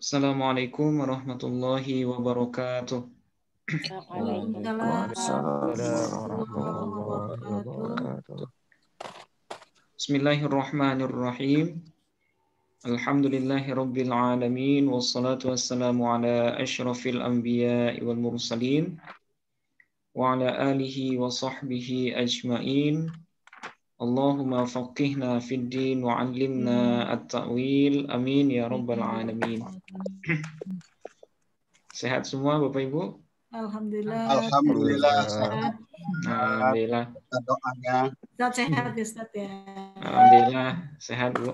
Assalamualaikum warahmatullahi wabarakatuh. Bismillahirrahmanirrahim. Alhamdulillahi rabbil alamin wassalatu wassalamu ala asyrafil anbiya wal mursalin wa ala alihi wa sahbihi ajmain. Allahumma faqihna fid din wa 'allimna at-ta'wil. Amin ya rabbal alamin. Sehat semua Bapak Ibu? Alhamdulillah. Alhamdulillah. Sehat. Alhamdulillah. Doanya sehat ya Ustaz ya. Alhamdulillah sehat Bu.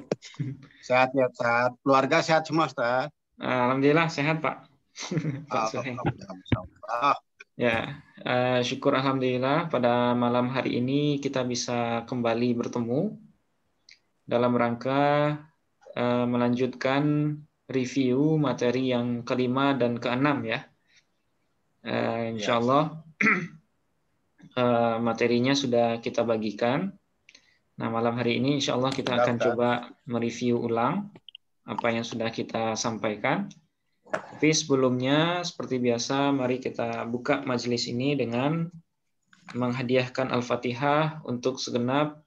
sehat ya sehat. Keluarga sehat semua Ustaz. Alhamdulillah sehat Pak. Pak. Alhamdulillah. Ya, eh, syukur alhamdulillah pada malam hari ini kita bisa kembali bertemu dalam rangka eh, melanjutkan review materi yang kelima dan keenam ya. Eh, insya Allah materinya sudah kita bagikan. Nah malam hari ini insya Allah kita akan coba mereview ulang apa yang sudah kita sampaikan. Tapi sebelumnya, seperti biasa, mari kita buka majelis ini dengan menghadiahkan Al-Fatihah untuk segenap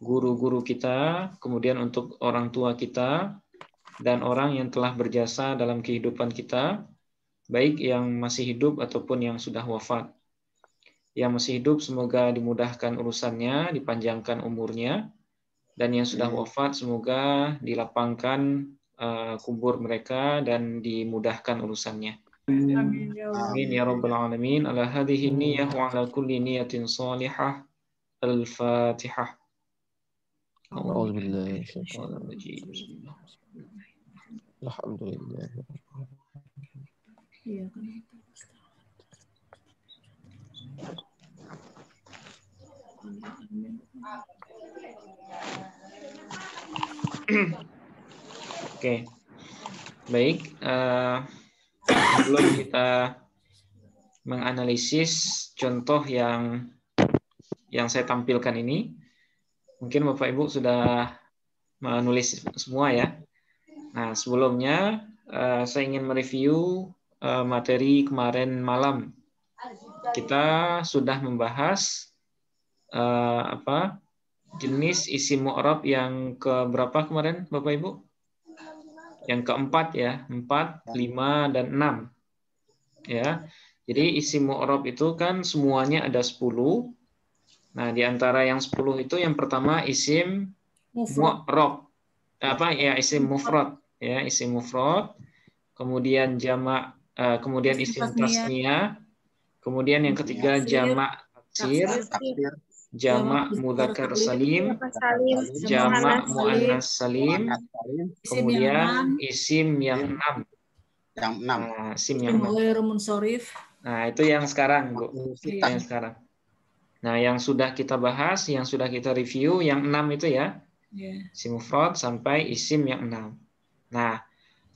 guru-guru kita, kemudian untuk orang tua kita, dan orang yang telah berjasa dalam kehidupan kita, baik yang masih hidup ataupun yang sudah wafat. Yang masih hidup semoga dimudahkan urusannya, dipanjangkan umurnya, dan yang sudah wafat semoga dilapangkan uh, kubur mereka dan dimudahkan urusannya. Amin ya Allah. Amin ya rabbal alamin. Ala hadhihi niyyah wa ala kulli niyatin salihah. Al-Fatihah. أعوذ بالله من الشيطان Shaitanir الرجيم. rajim. Bismillah. الحمد لله Iya kan. Oke. Baik, eh, sebelum kita menganalisis contoh yang yang saya tampilkan ini, mungkin Bapak Ibu sudah menulis semua ya. Nah, sebelumnya eh, saya ingin mereview eh, materi kemarin malam. Kita sudah membahas eh, apa jenis isi mu'rab yang ke berapa kemarin Bapak Ibu? Yang keempat ya, empat, lima, dan enam. Ya, jadi isi mu'rab itu kan semuanya ada 10. Nah, di antara yang 10 itu yang pertama isim Mufrad. mu'rab. Apa ya isim mufrad ya, isim mufrad. Kemudian jamak eh, kemudian Isim tasniyah. Kemudian yang ketiga jamak taksir, Takdir. Jamak mudzakkar salim, jamak muannas salim, kemudian enam. isim yang enam. Yang enam. Nah, isim yang enam. Nah, itu yang sekarang, Bu. Itu Iya. yang sekarang. Nah, yang sudah kita bahas, yang sudah kita review, yang enam itu ya, Ya. isim mufrad sampai isim yang enam. Nah,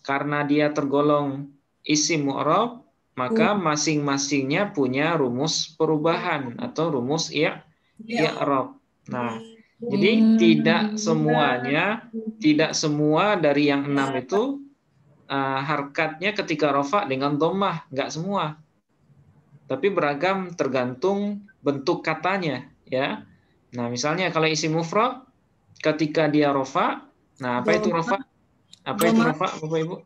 karena dia tergolong isim mu'rab, maka masing-masingnya punya rumus perubahan atau rumus iya Ya. I'rab. Nah, jadi tidak semuanya, tidak semua dari yang enam itu uh, harkatnya ketika rofa dengan domah, nggak semua. Tapi beragam tergantung bentuk katanya, ya. Nah, misalnya kalau isi mufrad, ketika dia rofa, nah apa itu rofa? Apa itu rofa, Bapak Ibu?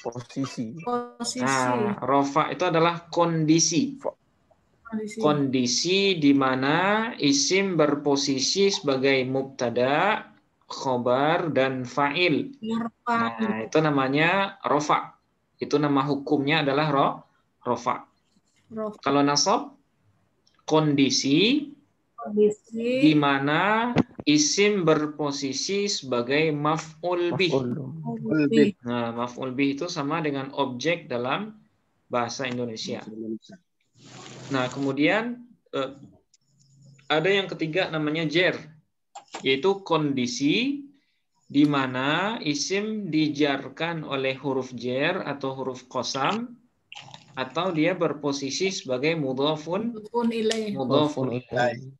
posisi Posisi. Nah, rofa itu adalah kondisi. Kondisi. kondisi di mana isim berposisi sebagai mubtada, khobar, dan fa'il. Nah, itu namanya rofa. Itu nama hukumnya adalah ro, rofa. Rof. Kalau nasab, kondisi di Kondisi. mana isim berposisi sebagai maf'ul bih. maf'ul bih. Nah, maf'ul bih itu sama dengan objek dalam bahasa Indonesia. Nah, kemudian eh, ada yang ketiga namanya jer, yaitu kondisi di mana isim dijarkan oleh huruf jer atau huruf kosam atau dia berposisi sebagai mudhafun mudhafun. ilaih.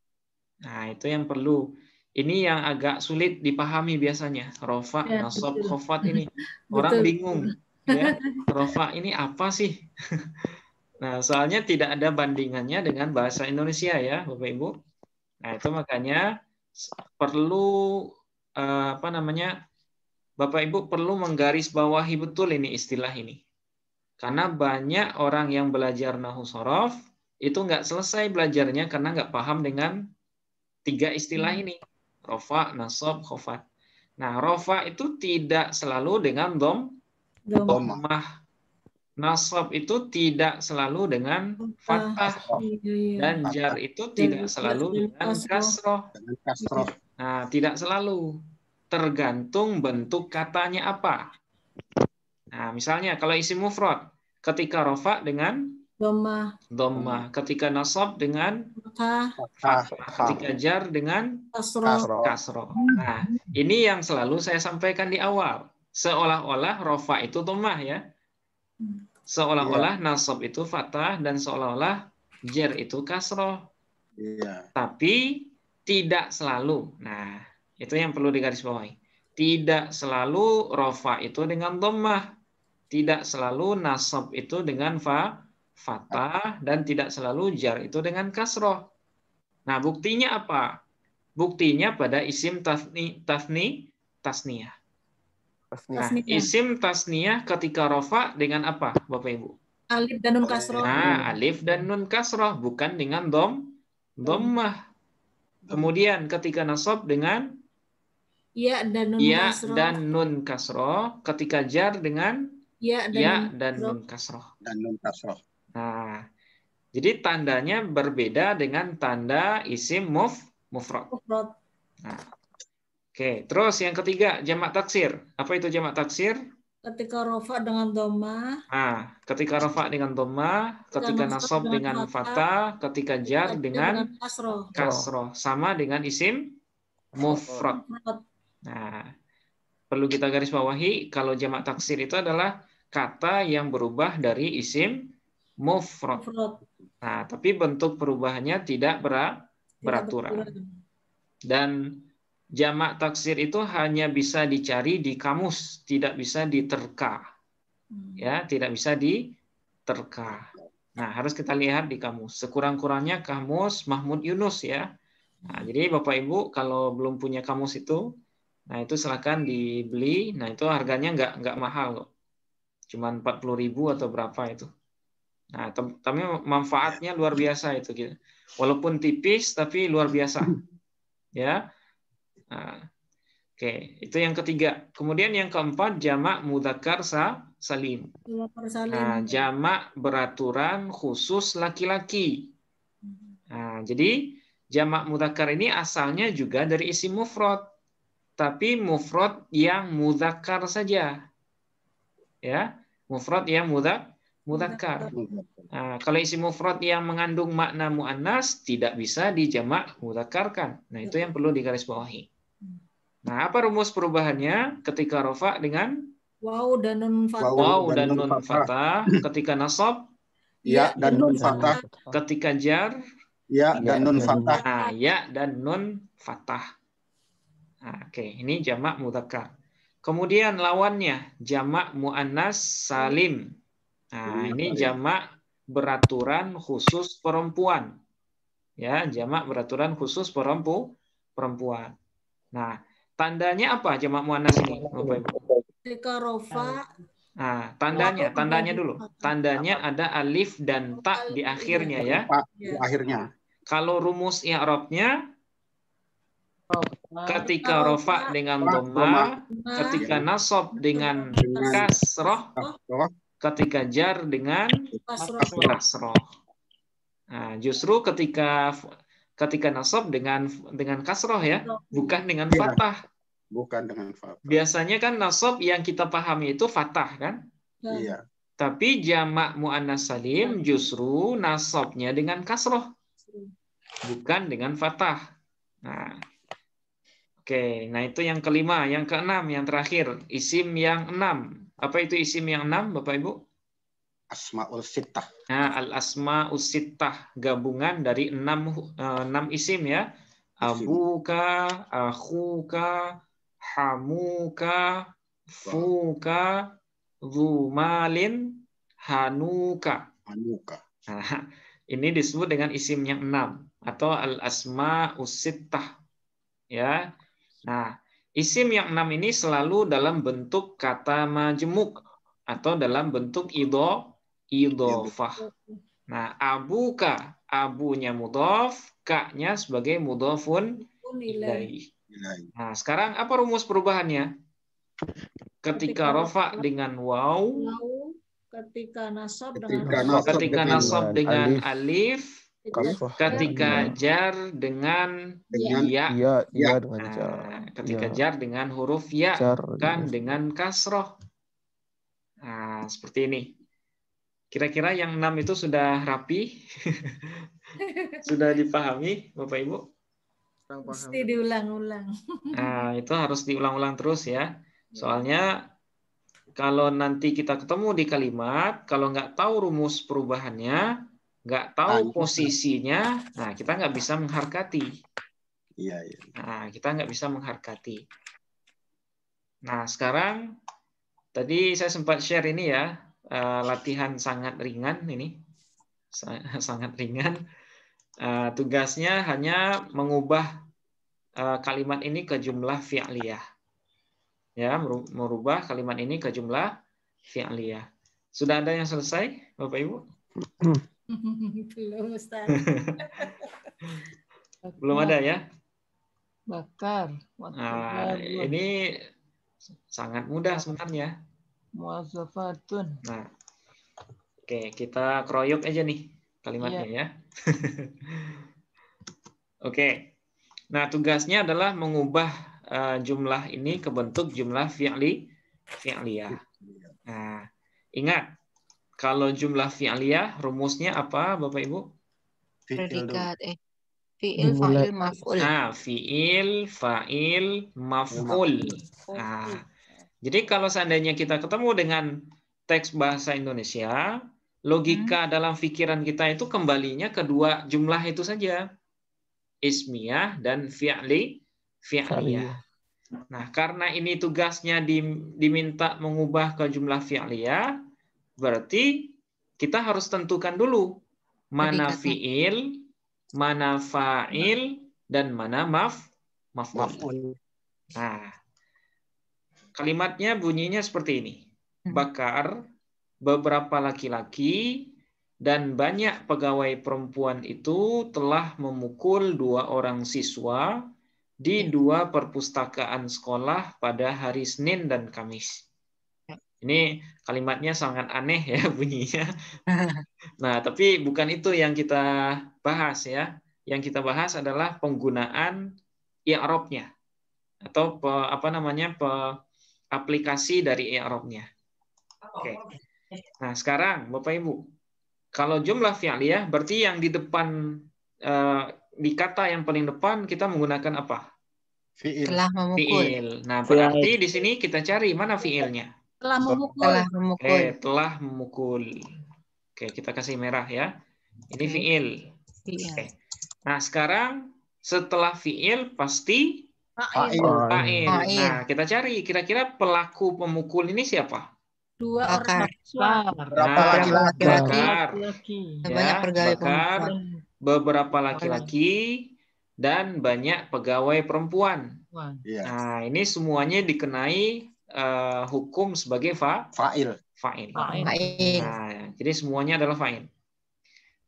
Nah, itu yang perlu. Ini yang agak sulit dipahami biasanya. Rofa, Ya, nasab, khofat ini. Orang Betul. bingung. Ya, rofa ini apa sih? Nah, soalnya tidak ada bandingannya dengan bahasa Indonesia ya, Bapak Ibu. Nah, itu makanya perlu eh, apa namanya? Bapak Ibu perlu menggarisbawahi betul ini istilah ini. Karena banyak orang yang belajar nahu sorof itu nggak selesai belajarnya karena nggak paham dengan tiga istilah ini. Rofa, nasob, khofat. Nah, rofa itu tidak selalu dengan dom, Dom. domah. Nasab itu tidak selalu dengan fathah. Iya, iya. Dan jar itu tidak selalu dengan kasroh. Nah, tidak selalu. Tergantung bentuk katanya apa. Nah, misalnya kalau isim mufrad, ketika rofa dengan Doma. dhamma, ketika nasab dengan Fathah. ketika jar dengan Kasro. Kasroh. kasroh. Nah, ini yang selalu saya sampaikan di awal. Seolah-olah rofa itu dhammah ya. Seolah-olah nasab itu fathah dan seolah-olah jar itu kasroh. Iya. Tapi tidak selalu. Nah, itu yang perlu digarisbawahi. Tidak selalu rofa itu dengan dhammah. Tidak selalu nasab itu dengan fa, fathah dan tidak selalu jar itu dengan kasroh. Nah, buktinya apa? Buktinya pada isim tasni, tasni tasniyah. Nah, Tasniyah. isim tasniyah ketika rofa dengan apa, Bapak Ibu? Alif dan nun kasro. Nah, alif dan nun kasroh bukan dengan dom, dommah. Kemudian ketika nasab dengan Ya dan nun ya kasro. dan nun kasroh, ketika jar dengan Ya dan ya nun dan nun kasroh. Dan nun kasroh. Nah, jadi tandanya berbeda dengan tanda isim muf mufrad. Mufrad. Oke, terus yang ketiga jamak taksir. Apa itu jamak taksir? Ketika rofa dengan doma. Nah, ketika rafa dengan dhamma, ketika nasab dengan fathah, ketika jar dengan kasro. kasroh sama dengan isim mufrad. Nah, perlu kita garis bawahi kalau jamak taksir itu adalah kata yang berubah dari isim mufrad. Nah, tapi bentuk perubahannya tidak bera- Tidak beraturan. Dan jamak taksir itu hanya bisa dicari di kamus, tidak bisa diterka. Hmm. Ya, tidak bisa diterka. Nah, harus kita lihat di kamus. Sekurang-kurangnya kamus Mahmud Yunus ya. Nah, jadi Bapak Ibu kalau belum punya kamus itu, nah itu silakan dibeli. Nah, itu harganya nggak nggak mahal kok. Cuman 40.000 atau berapa itu. Nah, tapi manfaatnya luar biasa itu gitu. Walaupun tipis tapi luar biasa. Ya. Nah, Oke, itu yang ketiga. Kemudian yang keempat jamak mudzakkar sa salim. Nah, jamak beraturan khusus laki-laki. Nah, jadi jamak mudzakkar ini asalnya juga dari isim mufrad. Tapi mufrad yang mudzakkar saja. Ya, mufrad yang mudzak mudzakkar. Nah, kalau isim mufrad yang mengandung makna muannas tidak bisa dijamak mudzakarkan. Nah, itu yang perlu digarisbawahi. Nah, apa rumus perubahannya ketika rofa dengan Wow dan nun fathah. Wow dan nun fathah ketika nasab, Ya dan nun fathah. ketika jar, Ya Ya, dan nun dan nun fathah. nah, ya dan nun fathah. Nah, Oke, ini jamak mudzakkar. Kemudian lawannya jamak muannas salim. Nah, ini jamak beraturan khusus perempuan. Ya, jamak beraturan khusus perempu perempuan. Nah, tandanya apa jamak muannas ini, Bapak Ibu? Ketika rofa. Nah, tandanya, tandanya dulu. Tandanya ada alif dan ta di akhirnya ya. Pak, di Ya. akhirnya. Kalau rumus i'rabnya ketika rofa dengan Nah, ketika nasab dengan Dengan kasroh, ketika jar dengan kasro. kasroh. Nah, justru ketika ketika nasab dengan dengan kasroh ya, bukan dengan Iya. fathah. Bukan dengan fathah. Biasanya kan nasab yang kita pahami itu fathah kan? Ya. Iya. Tapi jamak muannas salim justru nasabnya dengan kasroh, bukan dengan fathah. Nah, oke, nah itu yang kelima, yang keenam, yang terakhir, isim yang enam. Apa itu isim yang enam, Bapak Ibu? Asmaul sittah. Nah, al asma usittah gabungan dari enam eh, enam isim ya. Abuka, akhuka, hamuka, fuka, zu malin hanuka. Anuka. Nah, ini disebut dengan isim yang enam atau al asma usittah. Ya. Nah, isim yang enam ini selalu dalam bentuk kata majemuk atau dalam bentuk ido idofah. Nah, abuka, abunya mudhof, kaknya sebagai ilaih. Nah, sekarang apa rumus perubahannya? Ketika rofa dengan waw, Lalu ketika nasab dengan nasab ketika nasab dengan alif, ketika dengan jar dengan ya. iya iya Ya. dengan Nah, ketika Iya. jar dengan huruf ya jar kan dengan kasroh. Nah, seperti ini. Kira-kira yang enam itu sudah rapi? sudah dipahami, Bapak Ibu? Mesti diulang-ulang. Nah, itu harus diulang-ulang terus ya. Soalnya kalau nanti kita ketemu di kalimat, kalau nggak tahu rumus perubahannya, nggak tahu posisinya, nah kita nggak bisa mengharkati. Iya, iya. Nah, kita nggak bisa mengharkati. Nah, sekarang tadi saya sempat share ini ya, eh, latihan sangat ringan ini. Sa- Sangat ringan. Eh, tugasnya hanya mengubah eh, kalimat ini ke jumlah fi'liyah. Ya, meru- merubah kalimat ini ke jumlah fi'liyah. Sudah ada yang selesai, Bapak Ibu? Belum Ustaz. Belum ada ya? bakar Nah, ini sangat mudah sebenarnya. muazafatun Nah, oke kita keroyok aja nih kalimatnya ya. oke, nah tugasnya adalah mengubah eh, jumlah ini ke bentuk jumlah fi'li fi'liyah. Nah, ingat kalau jumlah fi'liyah rumusnya apa, Bapak Ibu? Predikat eh fiil fa'il maf'ul Nah, fi'il, fa'il, maf'ul. Nah, jadi kalau seandainya kita ketemu dengan teks bahasa Indonesia, logika dalam pikiran kita itu kembalinya ke dua jumlah itu saja. Ismiyah dan fi'li, fi'liyah. Nah, karena ini tugasnya dim- diminta mengubah ke jumlah fi'liyah, berarti kita harus tentukan dulu mana fi'il, mana fa'il, dan mana maf, maf'ul. Nah, kalimatnya bunyinya seperti ini. Hmm. Bakar beberapa laki-laki dan banyak pegawai perempuan itu telah memukul dua orang siswa di dua perpustakaan sekolah pada hari Senin dan Kamis. Ini kalimatnya sangat aneh ya bunyinya. Nah, tapi bukan itu yang kita bahas ya. Yang kita bahas adalah penggunaan i'rabnya atau pe- apa namanya pe- aplikasi dari i'rabnya. Oke. Nah, sekarang Bapak Ibu, kalau jumlah fi'liyah berarti yang di depan eh, di kata yang paling depan kita menggunakan apa? Fi'il. telah memukul Fi'il. Nah, berarti di sini kita cari mana fi'ilnya? Telah memukul. telah memukul Oke, telah memukul. Oke, kita kasih merah ya. Ini fi'il. Fiil. Oke. Nah, sekarang setelah fi'il pasti Fa'il. fa'il. Fa'il. Nah, kita cari kira-kira pelaku pemukul ini siapa? Dua Bakar. orang. Berapa laki-laki? laki-laki banyak Ya, pegawai bakar. perempuan beberapa laki-laki dan banyak pegawai perempuan. Iya. Nah, ini semuanya dikenai eh, hukum sebagai fa Fa'il. fa'il. Nah, jadi semuanya adalah fa'il.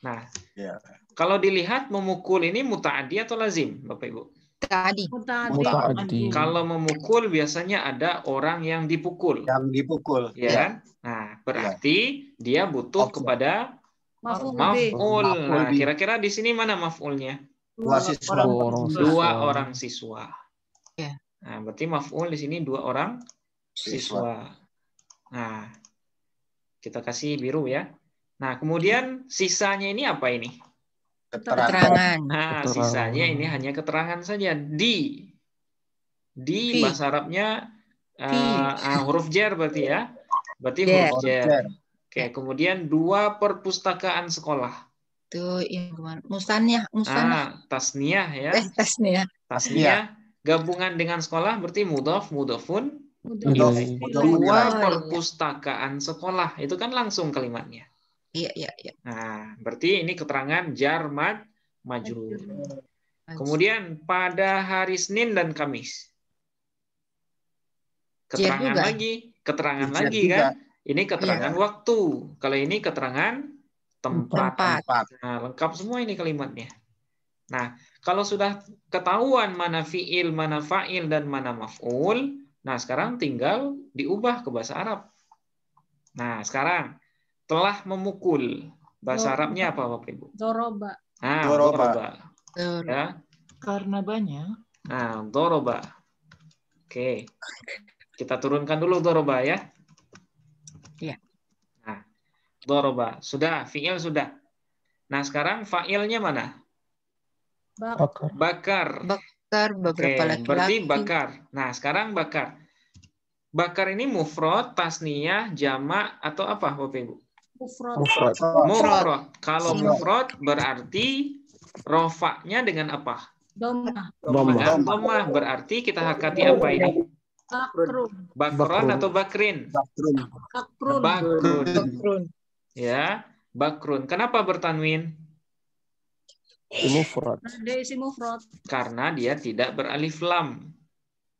Nah, Iya. kalau dilihat memukul ini muta'adi atau lazim, Bapak Ibu? Tadi Muta'addi. Muta'addi. Kalau memukul biasanya ada orang yang dipukul, Yang dipukul. ya kan? Nah, berarti dia butuh Oke. kepada Maf'ul maf'ul. Nah, kira-kira di sini mana maf'ulnya? Dua siswa. Dua orang siswa. Ya. Nah, berarti maf'ul di sini dua orang siswa. Nah, kita kasih biru ya. Nah, kemudian sisanya ini apa ini? Keterangan. keterangan Nah, Keterangan. sisanya ini hanya keterangan saja. Di. Di Fi. bahasa Arabnya eh, Fi. ah, huruf jar berarti ya. Berarti Jar. huruf jar. Oke, kemudian dua perpustakaan sekolah. tuh yang ke mana musannya musannya Ah, tasniah ya. eh ya Tasniah gabungan dengan sekolah berarti Untuk Iya. untuk Oh, Dua perpustakaan sekolah. Itu kan langsung kalimatnya. Iya, iya, iya. Nah, berarti ini keterangan jar mad majrur. Kemudian pada hari Senin dan Kamis. Keterangan juga. lagi, keterangan Jar lagi juga. kan? Ini keterangan waktu. Kalau ini keterangan tempat. Tempat. Empat. Nah, lengkap semua ini kalimatnya. Nah, kalau sudah ketahuan mana fiil, mana fa'il dan mana maf'ul, nah sekarang tinggal diubah ke bahasa Arab. Nah, sekarang telah memukul. Bahasa. Arabnya apa Bapak Ibu? Doroba. Nah, Doroba. doroba. Ya. Karena banyak. Nah, doroba. Oke. Kita turunkan dulu doroba ya. Iya. Nah, doroba. Sudah, fiil sudah. Nah, sekarang fa'ilnya mana? Bak. Bakar. Bakar. Bakar Oke, beberapa berarti laki-laki. bakar. Nah, sekarang bakar. Bakar ini mufrad, tasniyah, jamak atau apa Bapak Ibu? Mufrad. Mufrad. Mufrad. Kalau Mufrad. berarti rofaknya dengan apa? Doma. Dhamma. Dengan domah. Berarti kita hakati apa ini? Bakrun. Bakron Bakrun. atau bakrin? Baktrum. Bakrun. Bakrun. Bakrun. Ya, bakrun. Kenapa bertanwin? Mufrad. Karena dia tidak beralif lam.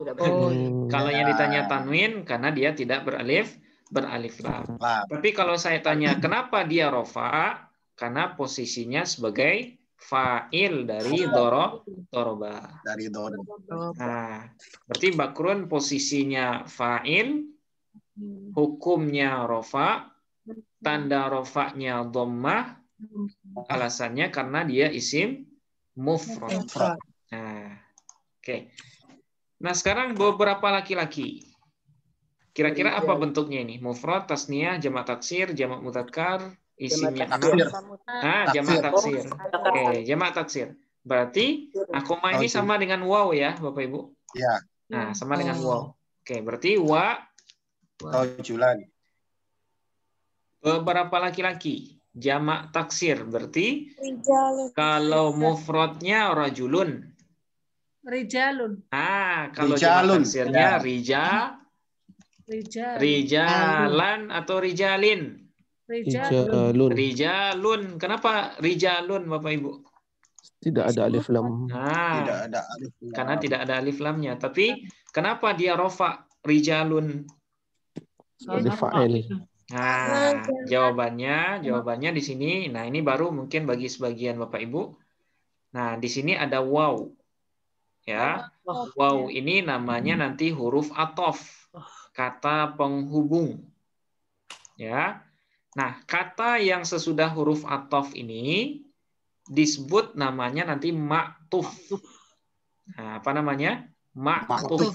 Oh. Kalau yang ditanya tanwin, karena dia tidak beralif beralif lam. Lam. Tapi kalau saya tanya kenapa dia rofa? Karena posisinya sebagai fa'il dari doro doroba. Dari Dodo. oh, Nah, berarti bakrun posisinya fa'il, hukumnya rofa, tanda rofaknya dhammah, alasannya karena dia isim mufrad. mufrad. Nah, oke. Nah, sekarang beberapa laki-laki. Kira-kira apa bentuknya ini? Mufrad, tasniyah, jamak taksir, jamak mudzakkar, isimnya Taksir. Ah, jamak taksir. Oke, jamak taksir. Berarti akoma ini Oke. sama dengan waw ya, Bapak Ibu? Ya, Nah, sama dengan Oh. waw. Oke, berarti wa rojulan. beberapa laki-laki. Jamak taksir berarti kalau mufradnya rajulun. Rijalun. Ah, kalau Rijalun. jamak taksirnya Ya. rija, Rijal. rijalan atau rijalin. Rijalun. Ijalun. Rijalun. Kenapa rijalun Bapak Ibu? Tidak ada alif lam. Nah, Tidak ada alif. lam. karena tidak ada alif lamnya. Tapi kenapa dia rofa rijalun? Fa'il. Nah, jawabannya, jawabannya di sini. Nah, ini baru mungkin bagi sebagian Bapak Ibu. Nah, di sini ada waw. Ya, waw ini namanya nanti huruf atof, kata penghubung. Ya. Nah, kata yang sesudah huruf atof ini disebut namanya nanti maktuf. Nah, apa namanya? Maktuf.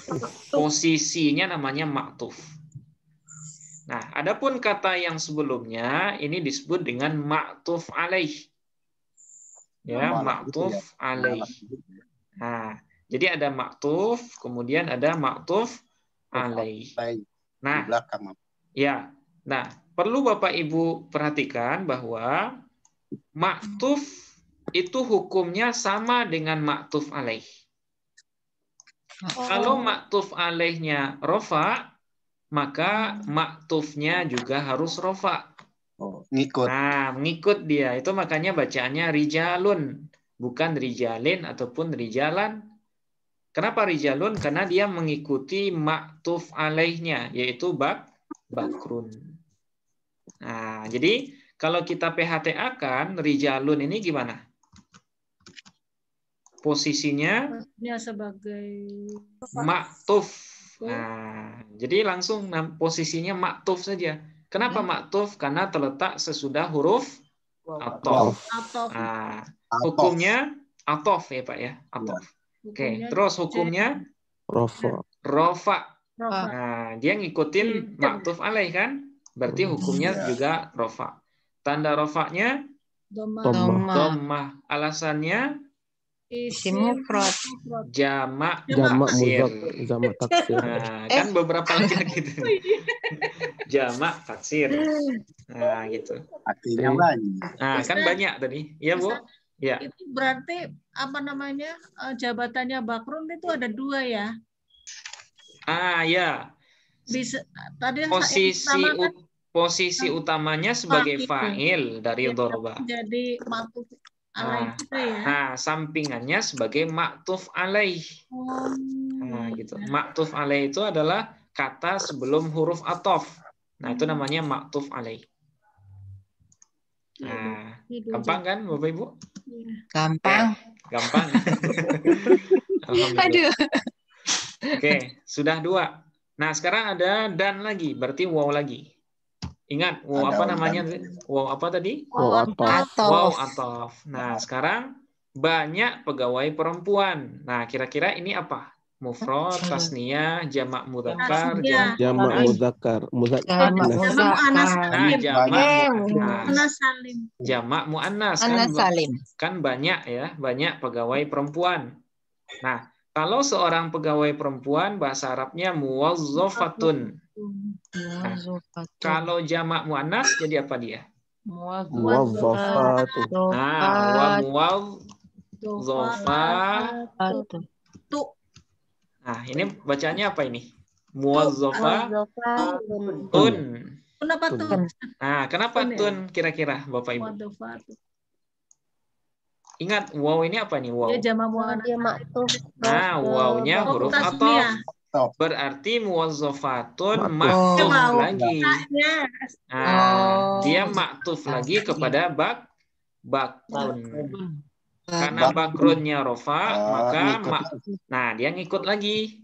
Posisinya namanya maktuf. Nah, adapun kata yang sebelumnya ini disebut dengan maktuf alaih. Ya, maktuf alaih. Nah, jadi ada maktuf, kemudian ada maktuf alaih. Di Nah, belakang. ya. Nah, perlu Bapak Ibu perhatikan bahwa maktuf itu hukumnya sama dengan maktuf alaih. Kalau maktuf alaihnya rofa, maka maktufnya juga harus rofa. Oh, ngikut. Nah, mengikut dia. Itu makanya bacaannya rijalun, bukan rijalin ataupun rijalan. Kenapa rijalun? Karena dia mengikuti maktuf alaihnya, yaitu bak bakrun. Nah, jadi kalau kita PHTA kan rijalun ini gimana? Posisinya Dia sebagai maktuf. Nah, jadi langsung posisinya maktuf saja. Kenapa maktuf? Karena terletak sesudah huruf atof. atau Nah, Atof. hukumnya atof ya Pak ya, atof. Oke, terus hukumnya Rafa. rofa. Rofa. Nah, dia ngikutin maktuf alaih kan? Berarti hukumnya Iya. juga rofa. Tanda rofaknya Doma. Doma. Doma. domah. Alasannya Isim mufrad. jamak Jamak muzak. Jamak taksir. Nah, kan beberapa laki-laki gitu. Jamak taksir. Nah, gitu. Artinya Oke. banyak. Nah, kan banyak tadi. Ya, Bu? Ya. Itu berarti apa namanya eh, jabatannya bakrun itu ada dua ya. Ah, ya. bisa tadi yang Posisi pertama kan ut- posisi utamanya sebagai Fa'il. fa'il dari ya, doroba. jadi makhluk alaih Nah. itu ya. Nah, sampingannya sebagai maktuf alaih. Oh, Nah, gitu. ya. Maktuf alaih itu adalah kata sebelum huruf atof. Nah, itu namanya maktuf alaih. Nah, Hidup gampang kan, Bapak Ibu? Iya. Gampang. Gampang. Alhamdulillah. Aduh. Oke, sudah dua. Nah, sekarang ada dan lagi, berarti wow lagi. Ingat, wow Ada apa dan. namanya? Wow apa tadi? Wow, atau Wow Atau atof. Nah, sekarang banyak pegawai perempuan. Nah, kira-kira ini apa? Mufrad, tasniyah, jamak mudzakkar, Tasniyah. jamak muannas. muzakkar, muzakkar. Jamak Nah, muzakkar. Nah, jamak Eh, muannas. Anas salim. Jamak muannas kan Salim. kan banyak ya, banyak pegawai perempuan. Nah, kalau seorang pegawai perempuan bahasa Arabnya muwazzafatun. Muwazzafatu. Kalau jamak muannas jadi apa dia? Muwazzafatu. Nah, wa Nah, ini bacanya apa ini? Muwazzafatun. Kenapa tuh? Nah, kenapa Tun ya? tun kira-kira Bapak Ibu? Ingat wow ini apa nih wow? Ya jama mu'anas. Nah, wawnya Oh, huruf atof. Berarti muwazzafatun Maktuf. lagi. Nah, Oh. dia maktuf lagi kepada bak bakrun. Karena bakrunnya rofa, Ah, maka ngikut. mak nah dia ngikut lagi.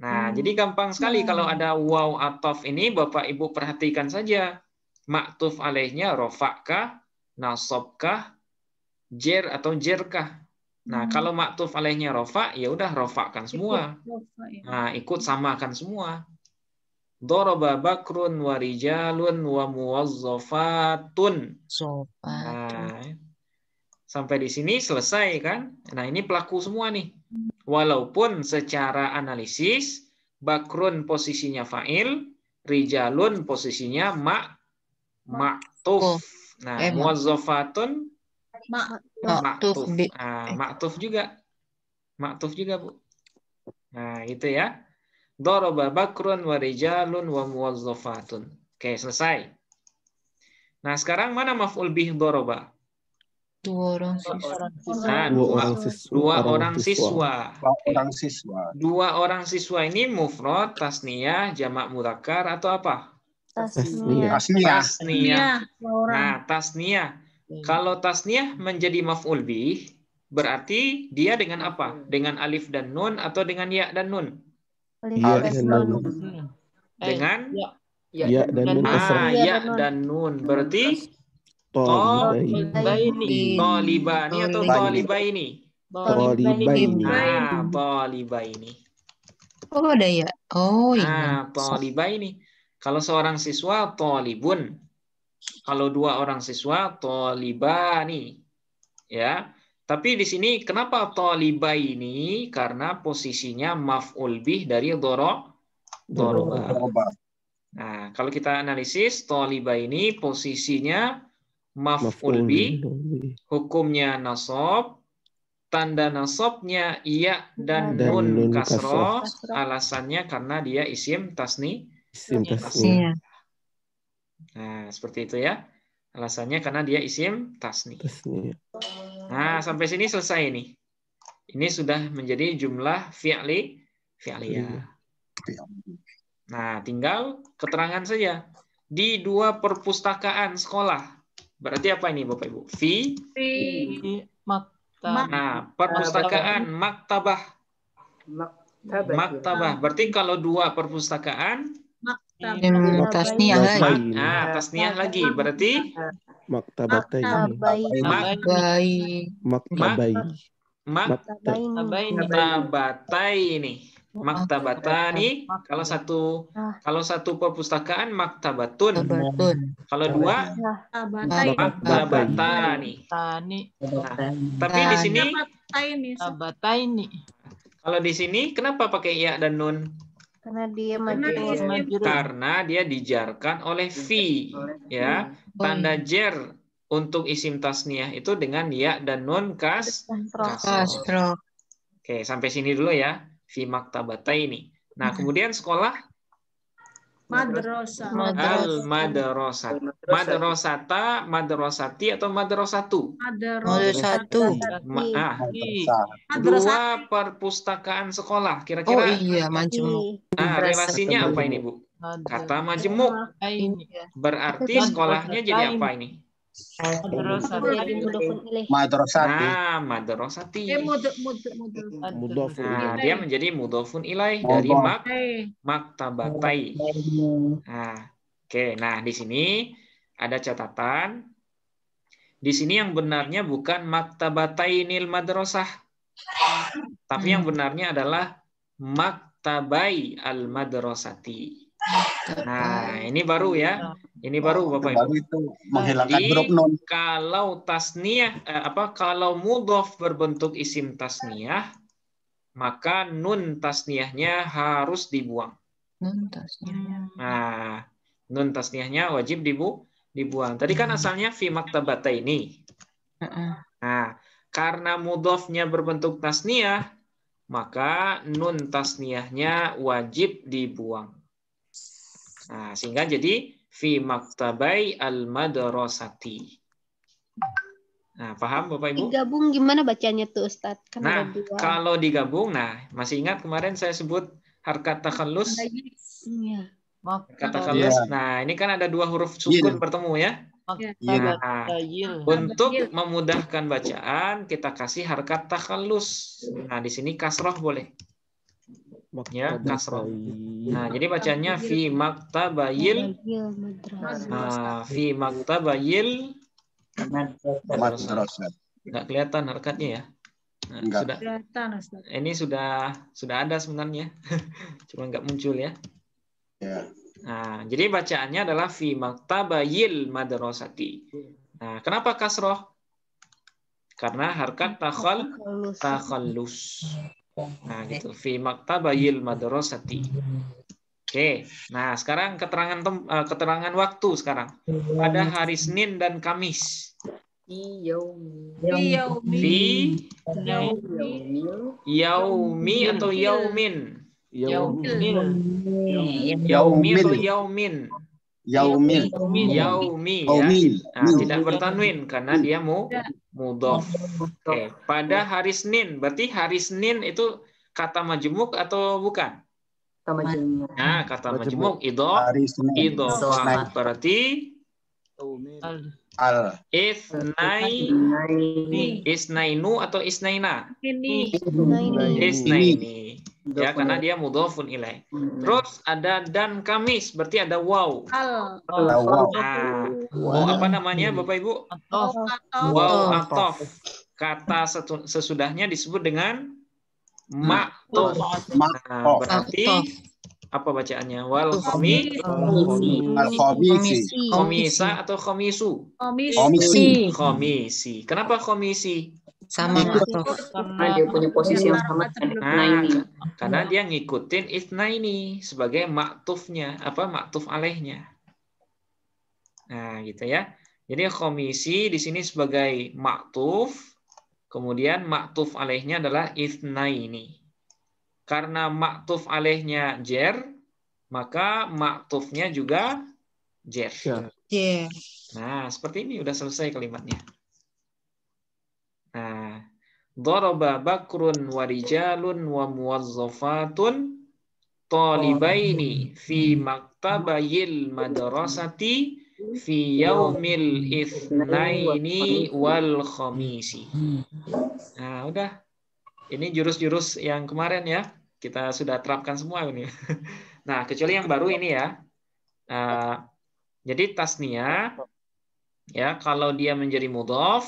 Nah, Hmm. jadi gampang sekali kalau ada waw atof ini Bapak Ibu perhatikan saja. Maktuf alaihnya kah, nasab kah, jer atau jer kah. Nah, Hmm. kalau maktuf alaihnya rofa, ya udah rofakan semua. Dofa, ya. Nah, ikut samakan semua. Doroba bakrun wa rijalun wa muwazzafatun. Zofat. Nah, sampai di sini selesai kan? Nah, ini pelaku semua nih. Walaupun secara analisis bakrun posisinya fa'il, rijalun posisinya ma maktuf. Nah, Eh, muwazzafatun Ma- Maktuf Nah, maktuf juga. Maktuf juga, Bu. Nah, gitu ya. Daraba bakrun wa rijalun wa muwazzafatun. Oke, selesai. Nah, sekarang mana maf'ul bih daraba? Dua orang siswa. Nah, Dua orang siswa. dua orang siswa. Orang siswa. Dua orang siswa ini mufrad, tasniyah, jamak mudzakkar atau apa? Tasniyah. Tasniyah. Tasniyah. Ya, dua orang. Nah, tasniyah. Kalau tasniyah menjadi maf'ul bih, berarti dia dengan apa? Dengan alif dan nun atau dengan ya dan nun? Iya dan nun. Dengan Ya dan nun ah kasrah. ya dan nun. Berarti Tolibaini. talibani atau talibaini? Tolibaini. Ah, talibaini. Oh ada ya. Oh iya. Ah, talibaini. Kalau seorang siswa talibun. Kalau dua orang siswa talibani. Ya. Tapi di sini kenapa talibaini? Karena posisinya maf'ul bih dari doro doroba. Nah, kalau kita analisis talibaini posisinya maf'ul Maf'ul bih, bih. hukumnya nasab, tanda nasabnya iya dan, Dan nun nun kasroh, alasannya karena dia isim tasni. Isim tasniyah. Iya. Nah, seperti itu ya. Alasannya karena dia isim tasni. Tasniyah. Nah, sampai sini selesai nih. Ini sudah menjadi jumlah fi'li fi'liyah. Nah, tinggal keterangan saja. Di dua perpustakaan sekolah. Berarti apa ini Bapak Ibu? Fi Fi Maktab. Nah, perpustakaan maktabah. Maktabah. Berarti kalau dua perpustakaan, maktab. Hmm, tasniyah lagi. Nah tasniah lagi. Berarti Maktabataini. mak Baik. Maktabaini. maktabatai Tabaini. ini. Maktabatani kalau satu kalau satu perpustakaan maktabatun. Tabatun. Kalau dua maktabatani. Tani. Tapi di sini. Tabataini. kalau di sini kenapa pakai ya dan nun? Karena dia majrur. Karena dia dijarkan oleh fi, ya. Tanda jer untuk isim tasniah itu dengan ya dan nun kas. Kasro. Oke, sampai sini dulu ya. Fi maktabata ini. Nah, kemudian sekolah Madrasah. Al madrasat. Madrasata, madrasati atau madrasatu? Madrasah. Satu. Ma- ah, Madrasah. dua perpustakaan sekolah. Oh Kira-kira iya, majemuk. ah, relasinya apa ini, Bu? Kata majemuk. Ini. Berarti sekolahnya jadi apa ini? Madrasati. Nah, madrasati. Eh, mud mud mud. Mudhaf Nah, ilaih. dia menjadi mudhofun ilaih dari mak maktabatai. Nah, oke. Nah, di sini ada catatan. Di sini yang benarnya bukan maktabatainil madrasah. Tapi yang benarnya adalah maktabai al madrasati. Nah, ini baru ya. Ini baru Bapak Ibu. Baru itu menghilangkan Jadi, huruf nun. Kalau tasniyah eh, apa kalau mudhof berbentuk isim tasniyah, maka nun tasniyahnya harus dibuang. Nuntasnya. Nah, nun tasniyahnya wajib dibu dibuang. Tadi kan asalnya fi maktabata ini. Heeh. Nah, karena mudhofnya berbentuk tasniyah, maka nun tasniyahnya wajib dibuang. Nah, sehingga jadi fi maktabai al madrasati. Nah, paham Bapak Ibu? Digabung gimana bacanya tuh Ustadz? Kan Nah, ada dua. kalau digabung, nah masih ingat kemarin saya sebut harkat takhallus? Iya. Makta takhallus. Nah, ini kan ada dua huruf sukun bertemu ya. Iya. Nah, untuk memudahkan bacaan, kita kasih harkat takhallus. Nah, di sini kasroh boleh. Ya, kasroh. Maktabatai. Nah, jadi bacanya fi maktabayil. Iya. Nah, fi maktabayil. Madrasat. Nggak kelihatan harkatnya ya. Nah, sudah kelihatan ini sudah sudah ada sebenarnya. Cuma nggak muncul ya. Ya. Nah, jadi bacaannya adalah fi maktabayil madrasati. Nah, kenapa kasroh? Karena harkat takhal Halus. takhallus. Nah, gitu. Fi maktabayil madrasati. Oke. Nah, sekarang keterangan tem- eh, keterangan waktu sekarang. Pada hari Senin dan Kamis. Fi Yaumi. yaumi atau yaumin? Yaumil. Yaumi atau Yaumil. yaumin? Yaumil. Yaumi ya. Nah, tidak bertanwin karena dia mu mudhof. Oke, pada hari Senin, berarti hari Senin itu kata majemuk atau bukan? Nah, kata Majemuk. majemuk idhof Hari Senin. idhofah berarti Al. isnai isnainu atau isnaina? Ini ini. Isnaini. Ya, karena dia mudhofun ilaih. Terus ada dan Kamis, berarti ada waw. al Wow. Nah, waw apa namanya Bapak Ibu? Waw atof. Kata sesudahnya disebut dengan maktuf. Nah, berarti apa bacaannya? Wal khomi, Al-Khamisi. khomisa atau khomisu? komisi Komisi. Kenapa khomisi? Sama. Karena dia punya posisi yang sama Nah, karena dia ngikutin ifna ini sebagai maktufnya, apa maktuf alaihnya. Nah, gitu ya. Jadi komisi di sini sebagai maktuf, kemudian maktuf alaihnya adalah ifna ini. Karena maktuf alaihnya jer, maka maktufnya juga jer. Ya. Yeah. Nah, seperti ini udah selesai kalimatnya. Nah, Daraba bakrun wa rijalun wa muwazzafatun talibaini fi maktabayil madrasati fi yaumil itsnaini wal khamisi. Nah, udah. Ini jurus-jurus yang kemarin ya. Kita sudah terapkan semua ini. Nah, kecuali yang baru ini ya. Nah, jadi tasnia ya kalau dia menjadi mudhaf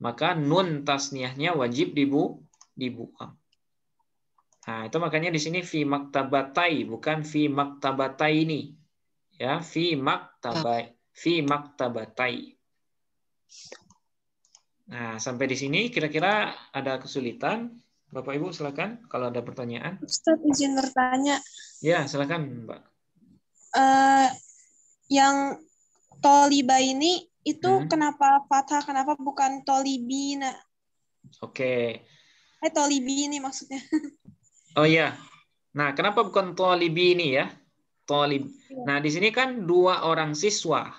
maka nun tasniahnya wajib dibu dibuang. Nah, itu makanya di sini fi maktabatai bukan fi maktabatai ini. Ya, fi maktabai fi maktabatai. Nah, sampai di sini kira-kira ada kesulitan? Bapak Ibu silakan kalau ada pertanyaan. Ustadz izin bertanya, Ya, silakan, Mbak. eh yang toliba ini itu Hmm. kenapa fathah, kenapa bukan tolibina? Oke. Eh tolibi ini maksudnya. Oh iya. Nah, kenapa bukan tolibi ini ya? Tolib. Nah, di sini kan dua orang siswa.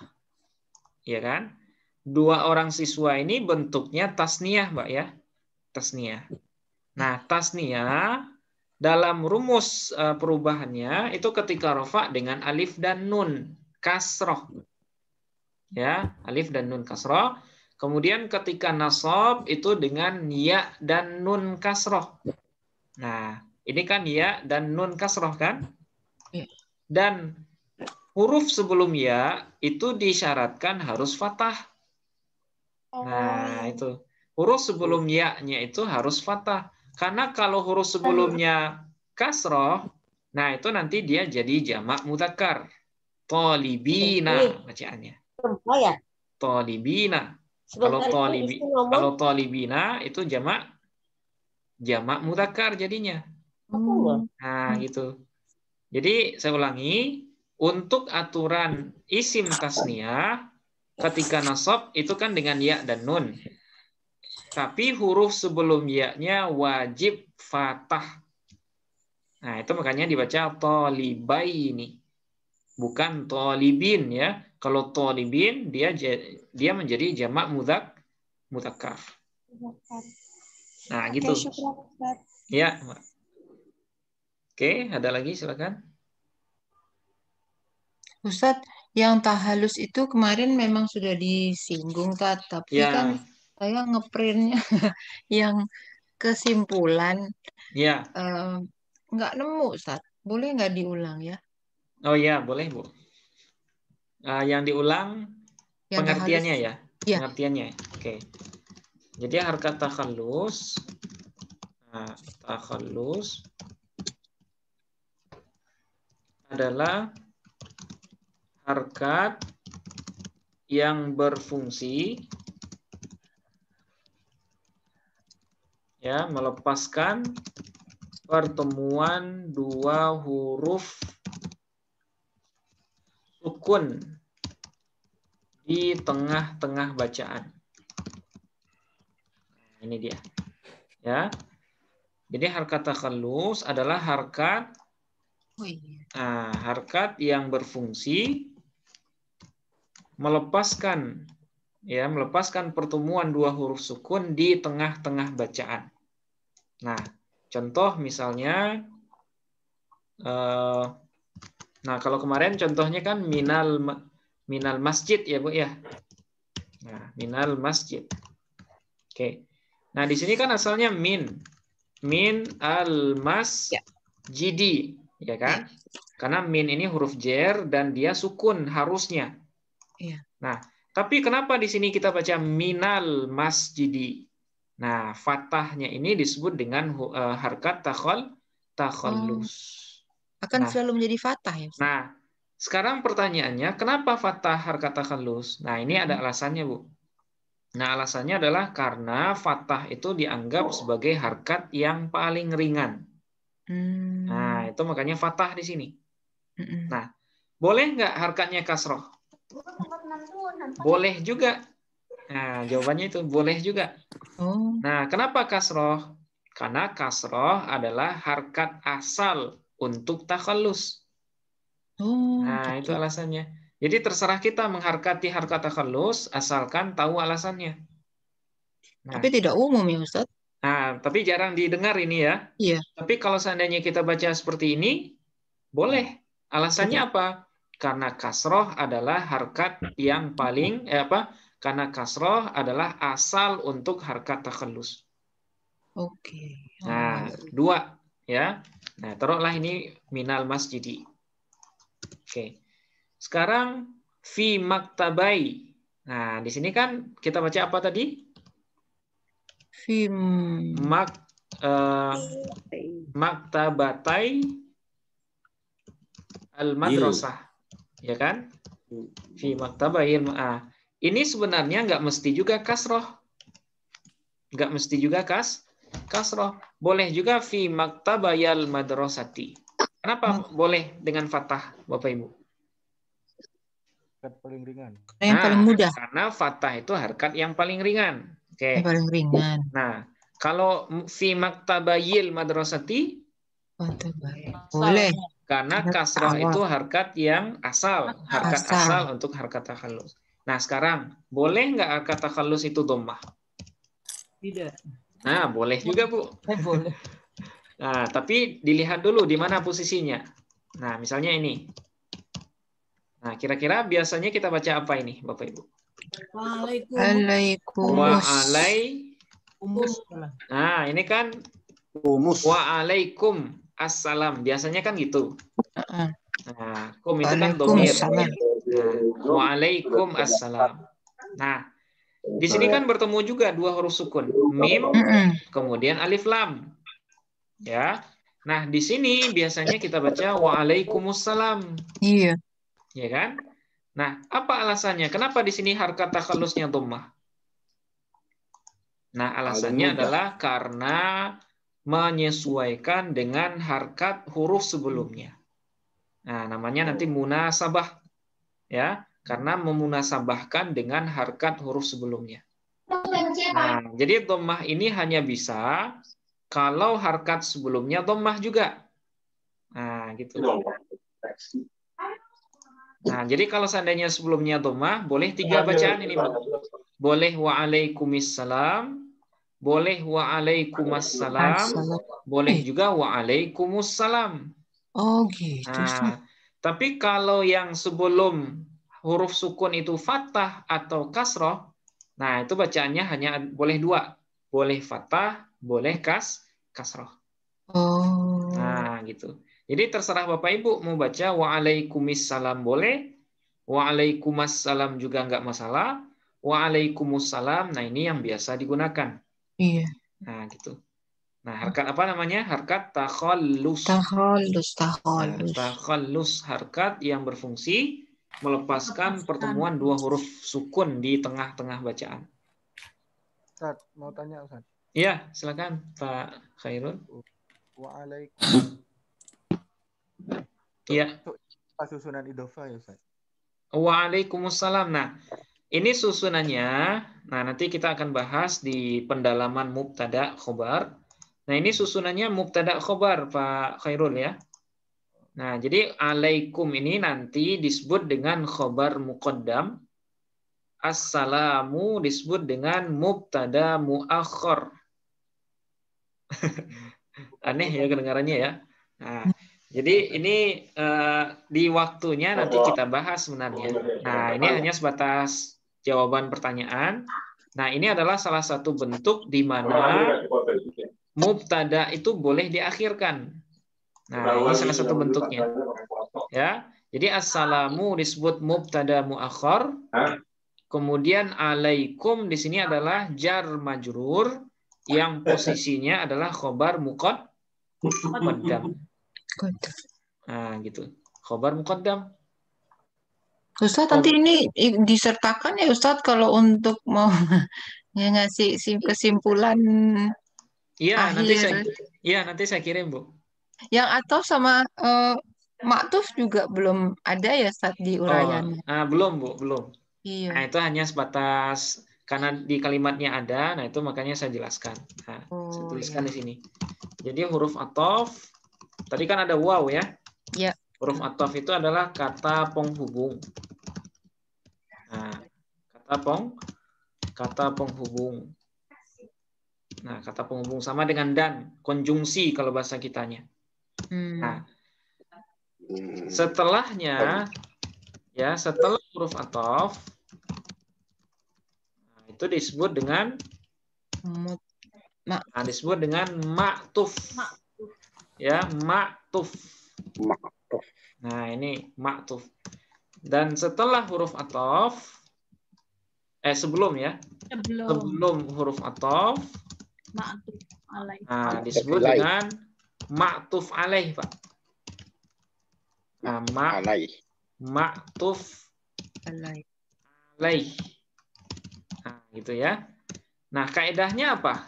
Ya kan? Dua orang siswa ini bentuknya tasniah, Mbak ya. Tasniah. Nah, tasniah dalam rumus eh, perubahannya itu ketika rofa dengan alif dan nun kasroh. Ya, alif dan nun kasroh. Kemudian ketika nasab itu dengan ya dan nun kasroh. Nah, ini kan ya dan nun kasroh kan? Iya. Dan huruf sebelum ya itu disyaratkan harus fathah. Nah, itu. Huruf sebelum ya-nya itu harus fathah. Karena kalau huruf sebelumnya kasroh, nah itu nanti dia jadi jamak mudzakkar. Tolibina bacaannya. Ya? Tolibina. Kalau tolibi, kalau tolibina itu jamak jamak mudzakkar jadinya. enggak? Nah, gitu. Jadi saya ulangi, untuk aturan isim tasniah ketika nasab itu kan dengan ya dan nun. Tapi huruf sebelum ya-nya wajib fathah. Nah, itu makanya dibaca tolibaini. Bukan tolibin ya. Kalau tolibin dia dia menjadi jamak mudzak mudzakkar. Nah, gitu. Syukur. Ya. Oke, ada lagi silakan. Ustadz, yang tahalus itu kemarin memang sudah disinggung, Tat, tapi Ya. kan saya ngeprintnya yang kesimpulan Ya. eh, nggak nemu, Ustadz. Boleh nggak diulang ya? Oh ya, boleh, Bu. Ah, yang diulang Yang pengertiannya ya. Iya. Pengertiannya. Oke. Jadi harkat takhallus nah, takhallus adalah harkat yang berfungsi ya melepaskan pertemuan dua huruf sukun di tengah-tengah bacaan. Nah, ini dia. Ya. Jadi harkat takhallus adalah harkat Oh iya. nah, harkat yang berfungsi melepaskan ya, melepaskan pertemuan dua huruf sukun di tengah-tengah bacaan. Nah, contoh misalnya eh, nah kalau kemarin contohnya kan minal minal masjid ya, Bu ya. Nah, minal masjid. Oke. Nah, di sini kan asalnya min. Min al masjidi, ya kan? Karena min ini huruf jer dan dia sukun harusnya. Iya. Nah, tapi kenapa di sini kita baca minal masjidi? Nah, fathahnya ini disebut dengan eh, harkat takhal takhallus. Akan Nah. selalu menjadi fatah ya? Nah, sekarang pertanyaannya, kenapa fathah harkat takhallus? Nah, ini ada alasannya, Bu. Nah, alasannya adalah karena fathah itu dianggap sebagai harkat yang paling ringan. Hmm. Nah, itu makanya fathah di sini. Mm-mm. Nah, boleh nggak harkatnya kasroh? Boleh juga. Nah, jawabannya itu boleh juga. Oh, Nah, kenapa kasroh? Karena kasroh adalah harkat asal untuk takhallus. oh, Nah, itu alasannya. Jadi terserah kita mengharkati harkat takhallus asalkan tahu alasannya. Nah, Tapi tidak umum ya, Ustadz? nah, tapi jarang didengar ini ya. Iya. Tapi kalau seandainya kita baca seperti ini, boleh. Alasannya apa? Karena kasroh adalah harkat yang paling eh apa? Karena kasroh adalah asal untuk harkat takhallus. Oke. Oh, Nah, dua ya. Nah, taruhlah ini minal masjidi. Oke. Sekarang fi maktabai. Nah, di sini kan kita baca apa tadi? Film. Mak eh, maktabatai al madrasah. Ya kan? Fi maktabai ah. Ini sebenarnya nggak mesti juga kasroh. Nggak mesti juga kas kasroh. Boleh juga fi maktabayal madrasati. Kenapa boleh dengan fathah, Bapak Ibu? Harkat paling ringan. Yang Nah, paling mudah, Karena fathah itu harkat yang paling ringan. Oke. yang paling ringan. Nah, kalau fi maktabayil madrasati, Oh, terbaik. Boleh. Karena Harkat kasroh awal. itu harkat yang asal, harkat Asal. asal untuk harkat takhallus. Nah, sekarang boleh nggak harkat takhallus itu dhammah? Tidak. Nah, boleh juga, Bu. Eh, boleh. Nah, tapi dilihat dulu di mana posisinya. Nah, misalnya ini. Nah, kira-kira biasanya kita baca apa ini, Bapak Ibu? Waalaikum. Wa Alaikumus. alai. Umus. Nah, ini kan Humus. wa alaikum assalam. Biasanya kan gitu. Heeh. Nah, kum itu kan domir. Waalaikumsalam. Nah, waalaikum assalam. Nah, di sini kan bertemu juga dua huruf sukun, mim, kemudian alif lam. Ya. Nah, di sini biasanya kita baca waalaikumsalam, Iya. ya kan? Nah, apa alasannya? Kenapa di sini harkat takhalusnya dhammah? Nah, alasannya adalah karena menyesuaikan dengan harkat huruf sebelumnya. Nah, namanya nanti munasabah. Ya, karena memunasabahkan dengan harkat huruf sebelumnya. Nah, jadi dhammah ini hanya bisa kalau harkat sebelumnya dhammah juga. Nah, gitu. Nah, jadi kalau seandainya sebelumnya dhammah, boleh tiga bacaan ini. Boleh waalaikumsalam, boleh waalaikumsalam, boleh juga waalaikumsalam. Oh gitu. Nah, tapi kalau yang sebelum huruf sukun itu fathah atau kasroh, nah itu bacaannya hanya boleh dua, boleh fathah, boleh kas, kasroh. Oh. Nah, gitu. Jadi terserah Bapak Ibu mau baca waalaikumsalam boleh, waalaikumsalam juga nggak masalah, waalaikumsalam. Nah, ini yang biasa digunakan. Iya. Nah, gitu. Nah, harkat apa namanya? Harkat takhallus. Tahalus, Nah, tahalus. takhallus harkat yang berfungsi melepaskan pertemuan dua huruf sukun di tengah-tengah bacaan. Ustaz, mau tanya Ustaz. Iya, silakan Pak Khairul. Waalaikum. Iya. Susunan idofa ya Ustaz? Waalaikumsalam. Nah, ini susunannya. Nah, nanti kita akan bahas di pendalaman mubtada khobar. Nah, ini susunannya mubtada khobar, Pak Khairul ya. Nah, jadi alaikum ini nanti disebut dengan khobar muqaddam. Assalamu disebut dengan mubtada muakhir. Aneh ya kedengarannya ya. Nah, jadi ini eh, di waktunya nanti kita bahas sebenarnya. Nah, ini hanya sebatas jawaban pertanyaan. Nah, ini adalah salah satu bentuk di mana mubtada itu boleh diakhirkan. Nah, ini salah satu bentuknya. Ya. Jadi assalamu disebut mubtada muakhir. Kemudian alaikum di sini adalah jar majrur yang posisinya adalah khobar muqad muqaddam. Nah, gitu. Khobar muqaddam. Ustaz nanti ini i- disertakan ya Ustaz kalau untuk mau ya, ngasih sim- kesimpulan Iya, nanti saya Iya, nanti saya kirim, Bu. Yang atau sama eh, maktuf juga belum ada ya Ustaz di Oh, urayannya. ah, belum, Bu, belum. Iya. Nah, itu hanya sebatas karena di kalimatnya ada, nah itu makanya saya jelaskan. Nah, saya Oh, tuliskan iya. di sini. Jadi huruf atof, tadi kan ada waw ya. Ya. Huruf atof itu adalah kata penghubung. Nah, kata peng, kata penghubung. Nah, kata penghubung sama dengan dan, konjungsi kalau bahasa kitanya. Hmm. Nah, setelahnya ya setelah huruf atof nah, itu disebut dengan nah, disebut dengan maktuf ya maktuf Maktuf. nah ini maktuf dan setelah huruf atof eh sebelum ya Sebelum sebelum huruf atof ma'tuf alaih. nah disebut Alaih. dengan maktuf alaih pak nah, ma Alai. maktuf Alai. alaih. Nah, gitu ya. Nah, kaidahnya apa?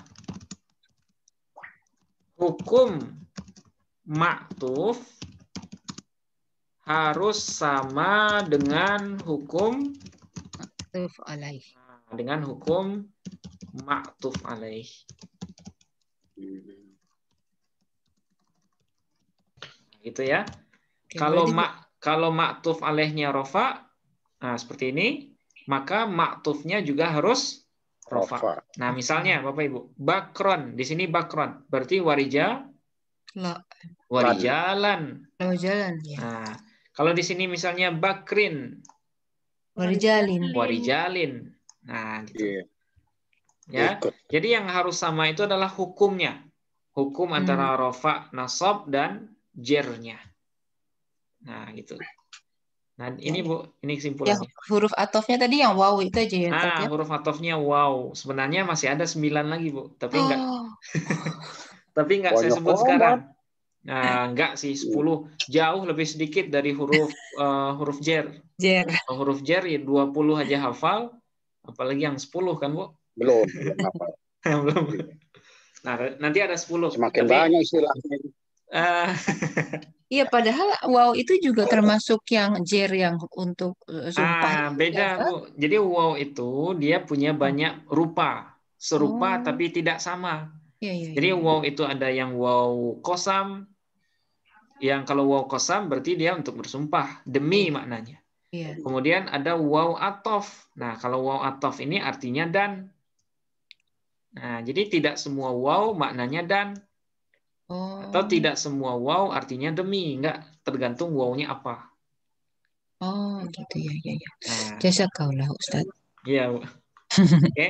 Hukum maktuf harus sama dengan hukum Tuf alaih. nah, dengan hukum maktuf alaih. Gitu ya. Oke, Kalau mak kalau maktuf alaihnya rofa, nah seperti ini, maka maktufnya juga harus rofa. Rofa. Nah, misalnya Bapak Ibu, bakron di sini bakron berarti warija La, warijalan. lawa jalan ya. Nah, kalau di sini misalnya bakrin Warijalin. warijalin. Nah, gitu. Iya. Ya. Jadi yang harus sama itu adalah hukumnya. Hukum Hmm. antara rofa, nasab dan jernya. Nah, gitu. Nah, ini Bu, ini Ya, kesimpulannya. huruf atofnya tadi yang wow itu aja ya, Nah, ya? huruf atofnya wow. Sebenarnya masih ada sembilan lagi, Bu. Tapi enggak Oh, tapi enggak saya Banyak sebut amat. sekarang. Nah, enggak sih 10. Jauh lebih sedikit dari huruf eh, huruf jer. Jer. Kalau huruf jer ya 20 aja hafal, apalagi yang 10 kan, Bu? Belum. belum. Nah, nanti ada 10. Semakin Tapi, banyak istilahnya. eh, Iya, padahal wow itu juga termasuk yang jer yang untuk Ah, sumpah. ya, beda, Tat? Bu. Jadi wow itu dia punya banyak rupa, serupa Oh. tapi tidak sama. Iya, iya, Jadi iya. wow itu ada yang wow kosam, yang kalau wow kosam berarti dia untuk bersumpah demi maknanya. Iya. Kemudian ada wow atof. Nah, kalau wow atof ini artinya dan. Nah, jadi tidak semua wow maknanya dan Oh. atau tidak semua wow artinya demi, enggak tergantung wow-nya apa. Oh, gitu ya, ya, ya. Nah, Jazakallah, Ustaz. Iya, Bu. Oke.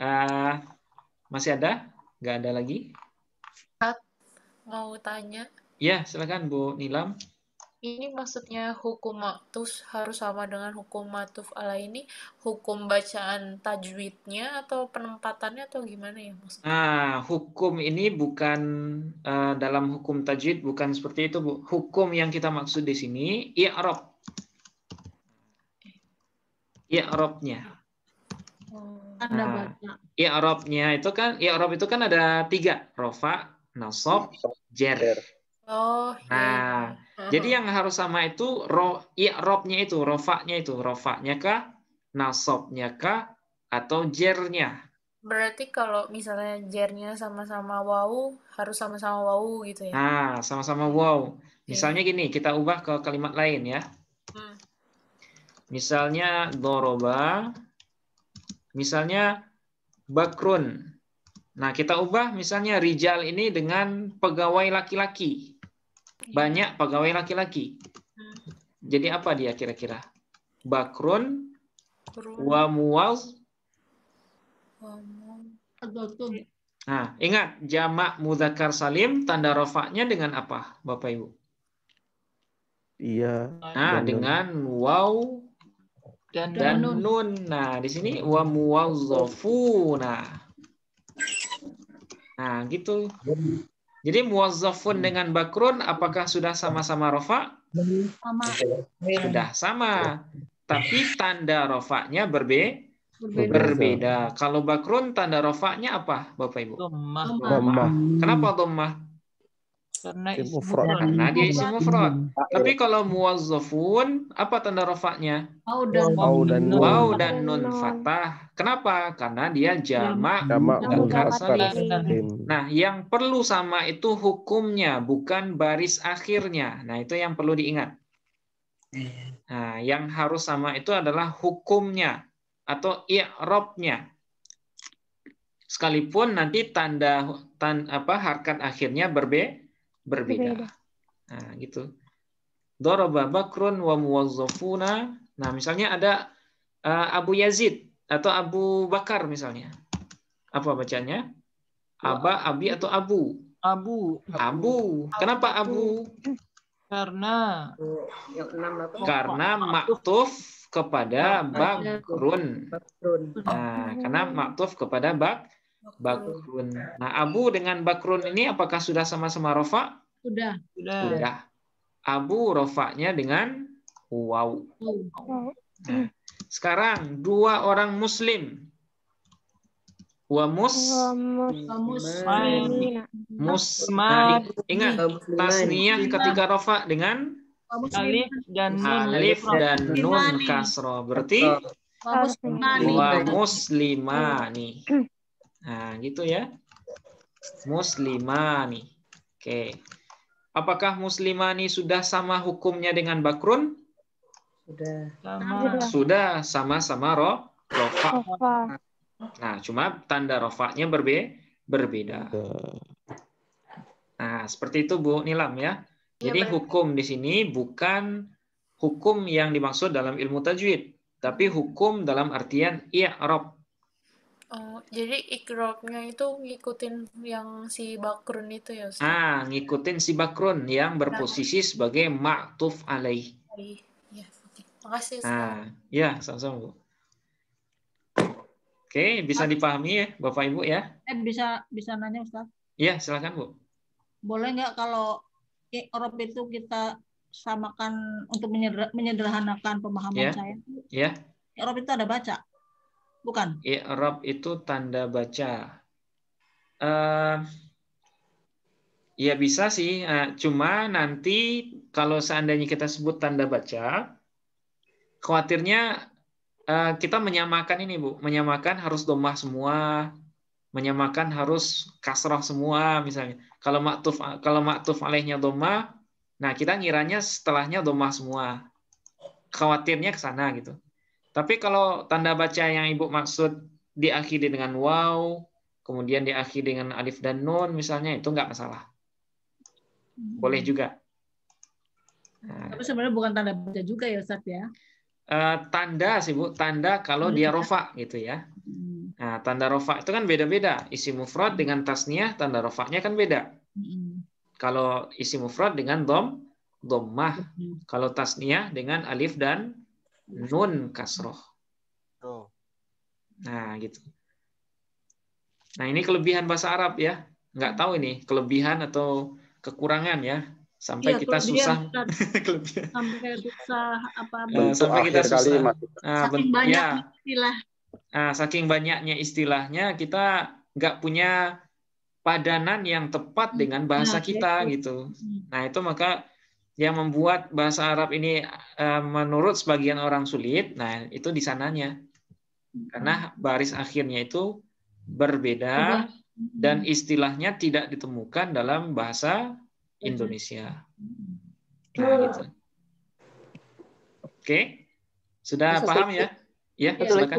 Eh, masih ada? Nggak ada lagi? Mau tanya, Ya, silakan Bu Nilam. ini maksudnya hukum maktuf harus sama dengan hukum matuf ala ini, hukum bacaan tajwidnya atau penempatannya atau gimana ya maksudnya? Nah, hukum ini bukan eh, dalam hukum tajwid bukan seperti itu, Bu. Hukum yang kita maksud di sini i'rab. I'rabnya. Tanda Nah, baca. I'rabnya itu kan i'rab itu kan ada tiga, rofa, nasab, jer. Oh, iya. Nah, jadi yang harus sama itu ro i'rabnya itu, rofaknya itu, rofaknya kah, nasabnya kah, atau jernya. Berarti kalau misalnya jernya sama-sama wawu, harus sama-sama wawu gitu ya? Nah, sama-sama wow. Misalnya gini, kita ubah ke kalimat lain ya. Hmm. Misalnya doroba, misalnya bakrun. Nah, kita ubah misalnya rijal ini dengan pegawai laki-laki. Banyak pegawai laki-laki. Jadi apa dia kira-kira? Bakrun wa muwaz. Adotun. Nah, ingat jamak mudzakkar salim tanda rofaknya dengan apa, Bapak Ibu? Iya. Nah, Dan nun. dengan waw Dan, dan nun. Nah, di sini wa muwazzafuna. Nah, gitu. Jadi muwazzafun dengan bakrun apakah sudah sama-sama rofa? Sama. Sudah sama. Tapi tanda rofaknya berbe Berbeda. berbeda. Kalau bakrun tanda rofaknya apa, Bapak Ibu? Dhammah. Kenapa dhammah? Karena Isim mufrad. Karena dia isim mufrad. Tapi kalau muwazzafun apa tanda rofaknya? Mau dan Waw dan nun. Waw dan nun fathah. Kenapa? Karena dia jamak Jamak salim. salim. Nah, yang perlu sama itu hukumnya, bukan baris akhirnya. Nah, itu yang perlu diingat. Nah, yang harus sama itu adalah hukumnya atau i'rabnya. Sekalipun nanti tanda tan, apa harkat akhirnya berbe, berbeda. Nah, gitu. Daraba Bakrun wa muwazzafuna. Nah, misalnya ada eh, Abu Yazid atau Abu Bakar misalnya. Apa bacanya? Aba, Abi atau Abu? Abu. Abu. Kenapa Abu? Karena Yang enam apa? Karena maktuf kepada Bakrun. Bakrun. Nah, karena maktuf kepada Bak Bakrun. Nah, Abu dengan Bakrun ini apakah sudah sama-sama rofa? sudah. sudah Sudah. Abu rofaknya dengan waw. Nah, sekarang dua orang Muslim. Wa mus mus. Nah, ingat tasniyah ketika rofa dengan alif dan nun alif dan nun kasro. Berarti wa muslimani. Nah, gitu ya. Muslimani. Oke. apakah muslimani sudah sama hukumnya dengan bakrun? Sudah. Sama. Sudah sama-sama ro, rofa. Nah, cuma tanda rofaknya berbe berbeda. Nah, seperti itu Bu Nilam ya. Iya, Jadi hukum di sini bukan hukum yang dimaksud dalam ilmu tajwid, tapi hukum dalam artian i'rab. Oh, jadi ikrobnya itu ngikutin yang si Bakrun itu ya, Ustaz? Ah, ngikutin si bakrun yang berposisi sebagai ma'tuf alaih. Iya, oke. Makasih, Ustaz. Nah, ya, sama-sama Bu. Oke, bisa dipahami ya Bapak Ibu ya? Eh bisa bisa nanya Ustaz, Iya, silakan Bu. boleh nggak kalau Iqrob itu kita samakan untuk menyeder- menyederhanakan pemahaman Ya. saya. Ya, Iqrob itu ada baca, bukan? i'rab itu tanda baca. Eh, ya bisa sih, eh, cuma nanti kalau seandainya kita sebut tanda baca, khawatirnya eh, kita menyamakan ini Bu, menyamakan harus domah semua, menyamakan harus kasrah semua misalnya. Kalau maktuf kalau maktuf alaihnya domah, nah kita ngiranya setelahnya domah semua. Khawatirnya ke sana gitu. Tapi kalau tanda baca yang Ibu maksud diakhiri dengan waw, kemudian diakhiri dengan alif dan nun misalnya itu nggak masalah. Boleh juga. Nah, Tapi sebenarnya bukan tanda baca juga ya Ustaz ya. eh, tanda sih Bu, tanda kalau dia rofa gitu ya. Hmm. Nah, tanda rofa itu kan beda-beda. Isi mufrad dengan tasniah, tanda rofaknya kan beda. Hmm. Kalau isi mufrad dengan dom, dommah. Hmm. Kalau tasniah dengan alif dan nun kasroh. Oh. Nah, gitu. Nah, ini kelebihan bahasa Arab ya. Nggak tahu ini kelebihan atau kekurangan ya. Sampai Iya, kita kelebihan, susah kelebihan. sampai susah apa Eh, Bentuk sampai kita susah. kalimat. Ah, saking ben- banyak ya. istilah. Nah, saking banyaknya istilahnya, kita nggak punya padanan yang tepat dengan bahasa Nah, kita itu. gitu. Nah, itu maka yang membuat bahasa Arab ini eh, menurut sebagian orang sulit, nah itu di sananya. Karena baris akhirnya itu berbeda dan istilahnya tidak ditemukan dalam bahasa Indonesia. Nah, gitu. Oke. Sudah Bisa paham ya? Ya, silakan.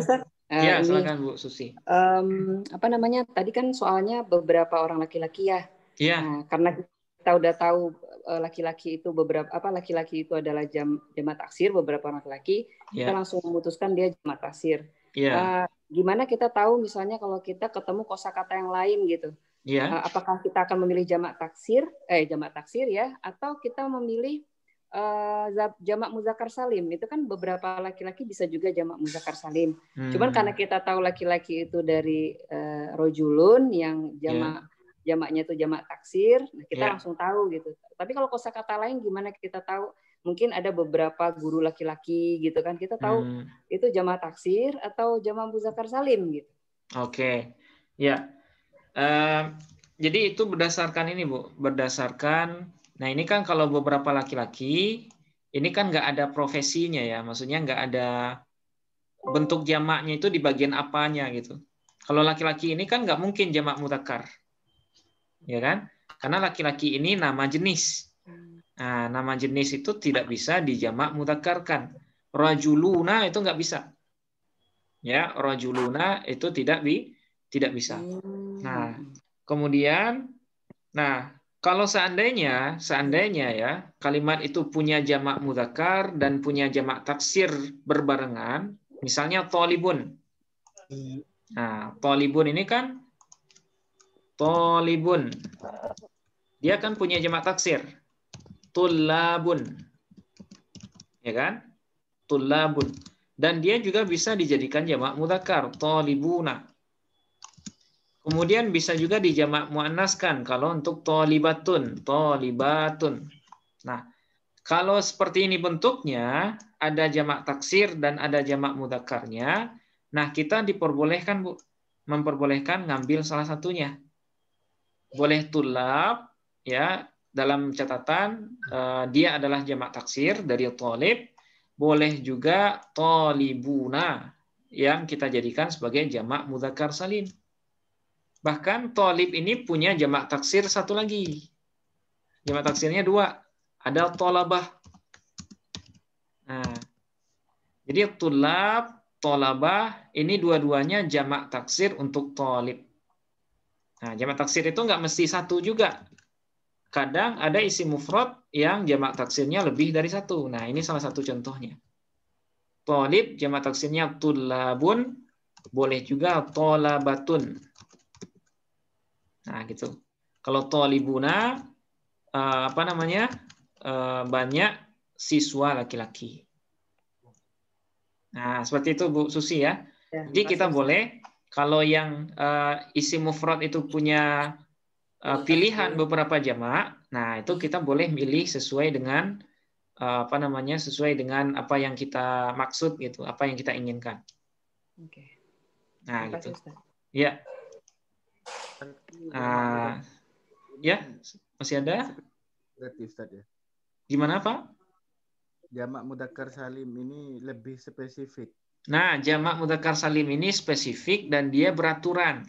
Eh, Ya, ini, silakan Bu Susi. em, apa namanya? Tadi kan soalnya beberapa orang laki-laki ya. Iya. Nah, karena kita udah tahu eh, laki-laki itu beberapa apa laki-laki itu adalah jam jamaah taksir beberapa laki-laki kita Iya. langsung memutuskan dia jamaah taksir. Iya. Eh, gimana kita tahu misalnya kalau kita ketemu kosakata yang lain gitu? Iya. Eh, apakah kita akan memilih jamak taksir eh jamak taksir ya atau kita memilih eh, za- jamak muzakkar salim itu kan beberapa laki-laki bisa juga jamak muzakkar salim cuman Hmm. karena kita tahu laki-laki itu dari eh, rojulun yang jamak jamaknya itu jamak taksir nah kita Ya. langsung tahu gitu tapi kalau kosakata lain gimana kita tahu mungkin ada beberapa guru laki-laki gitu kan kita tahu Hmm. itu jamak taksir atau jamak muzakkar salim gitu Oke, ya. Eh, jadi itu berdasarkan ini bu, berdasarkan. Nah ini kan kalau beberapa laki-laki, ini kan nggak ada profesinya ya, maksudnya nggak ada bentuk jamaknya itu di bagian apanya gitu. Kalau laki-laki ini kan nggak mungkin jamak mutakar, ya kan? Karena laki-laki ini nama jenis. Nah, nama jenis itu tidak bisa dijamak mutakarkan. Rajuluna itu nggak bisa. Ya, rajuluna itu tidak bi tidak bisa. Nah, kemudian nah, kalau seandainya seandainya ya kalimat itu punya jamak mudzakkar dan punya jamak taksir berbarengan, misalnya tolibun. Nah, tolibun ini kan tolibun. Dia kan punya jamak taksir. Tulabun. Ya kan? Tulabun. Dan dia juga bisa dijadikan jamak mudzakkar, tolibuna. Kemudian bisa juga dijamak muannaskan kalau untuk tolibatun, tolibatun. Nah, kalau seperti ini bentuknya, ada jamak taksir dan ada jamak mudzakarnya, nah kita diperbolehkan Bu, memperbolehkan ngambil salah satunya. Boleh tulab ya, dalam catatan eh, dia adalah jamak taksir dari tolib, boleh juga tolibuna yang kita jadikan sebagai jamak mudzakkar salim. Bahkan tolib ini punya jamak taksir satu lagi. jamak taksirnya dua. Ada tolabah. Nah, jadi tulab, tolabah, ini dua-duanya jamak taksir untuk tolib. Nah, jamak taksir itu nggak mesti satu juga. Kadang ada isi mufrad yang jamak taksirnya lebih dari satu. Nah, ini salah satu contohnya. Tolib jamak taksirnya tulabun, boleh juga tolabatun. Nah, gitu. Kalau tolibuna eh, apa namanya? eh, banyak siswa laki-laki. Nah, seperti itu Bu Susi ya. Ya, Jadi kita boleh kalau yang eh, isi mufrad itu punya eh, pilihan beberapa jamak, nah itu kita boleh milih sesuai dengan eh, apa namanya? sesuai dengan apa yang kita maksud gitu, apa yang kita inginkan. Oke. Nah, gitu. Ustaz. Ya. Ah, ya, masih ada? Berarti Ustaz ya. Gimana, Pak? Jamak mudzakkar salim ini lebih spesifik. Nah, jamak mudzakkar salim ini spesifik dan dia beraturan.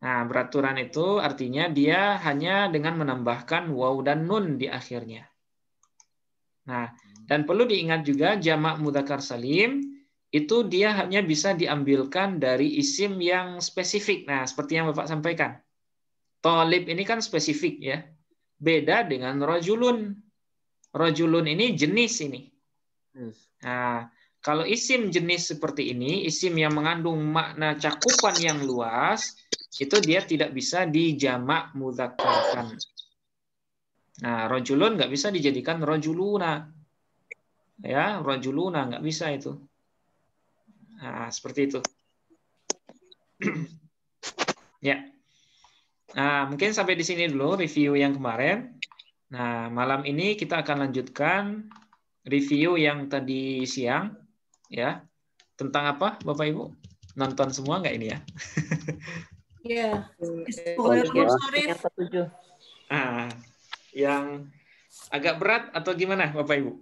Nah, beraturan itu artinya dia hanya dengan menambahkan waw dan nun di akhirnya. Nah, dan perlu diingat juga jamak mudzakkar salim itu dia hanya bisa diambilkan dari isim yang spesifik. Nah, seperti yang Bapak sampaikan. Tolib ini kan spesifik ya. Beda dengan rojulun. Rojulun ini jenis ini. Nah, kalau isim jenis seperti ini, isim yang mengandung makna cakupan yang luas, itu dia tidak bisa dijamak mudzakarkan. Nah, rojulun nggak bisa dijadikan rojuluna. Ya, rojuluna nggak bisa itu. Nah, seperti itu. ya. Nah, mungkin sampai di sini dulu review yang kemarin. Nah, malam ini kita akan lanjutkan review yang tadi siang ya. Tentang apa Bapak Ibu? Nonton semua nggak ini ya? Iya. Tiga, yang ketujuh. ah yang agak berat atau gimana Bapak Ibu?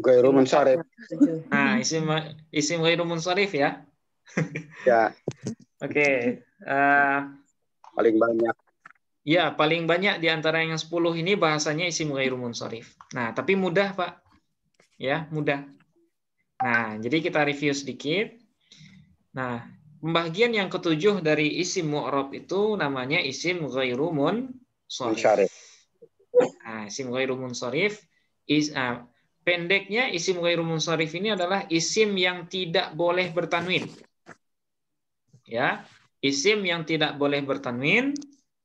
Gairu munsharif. nah isim isim ghairu munsharif ya? Ya, oke Eh, paling banyak. ya paling banyak di antara yang 10 ini bahasanya isim ghairu munsharif. Nah tapi mudah Pak. Ya mudah nah jadi kita review sedikit nah pembagian yang ketujuh dari isim mu'rab itu namanya isim ghairu Munsharif. Nah, isim ghairu munsharif is ah, pendeknya isim ghairu munsharif ini adalah isim yang tidak boleh bertanwin. Ya, isim yang tidak boleh bertanwin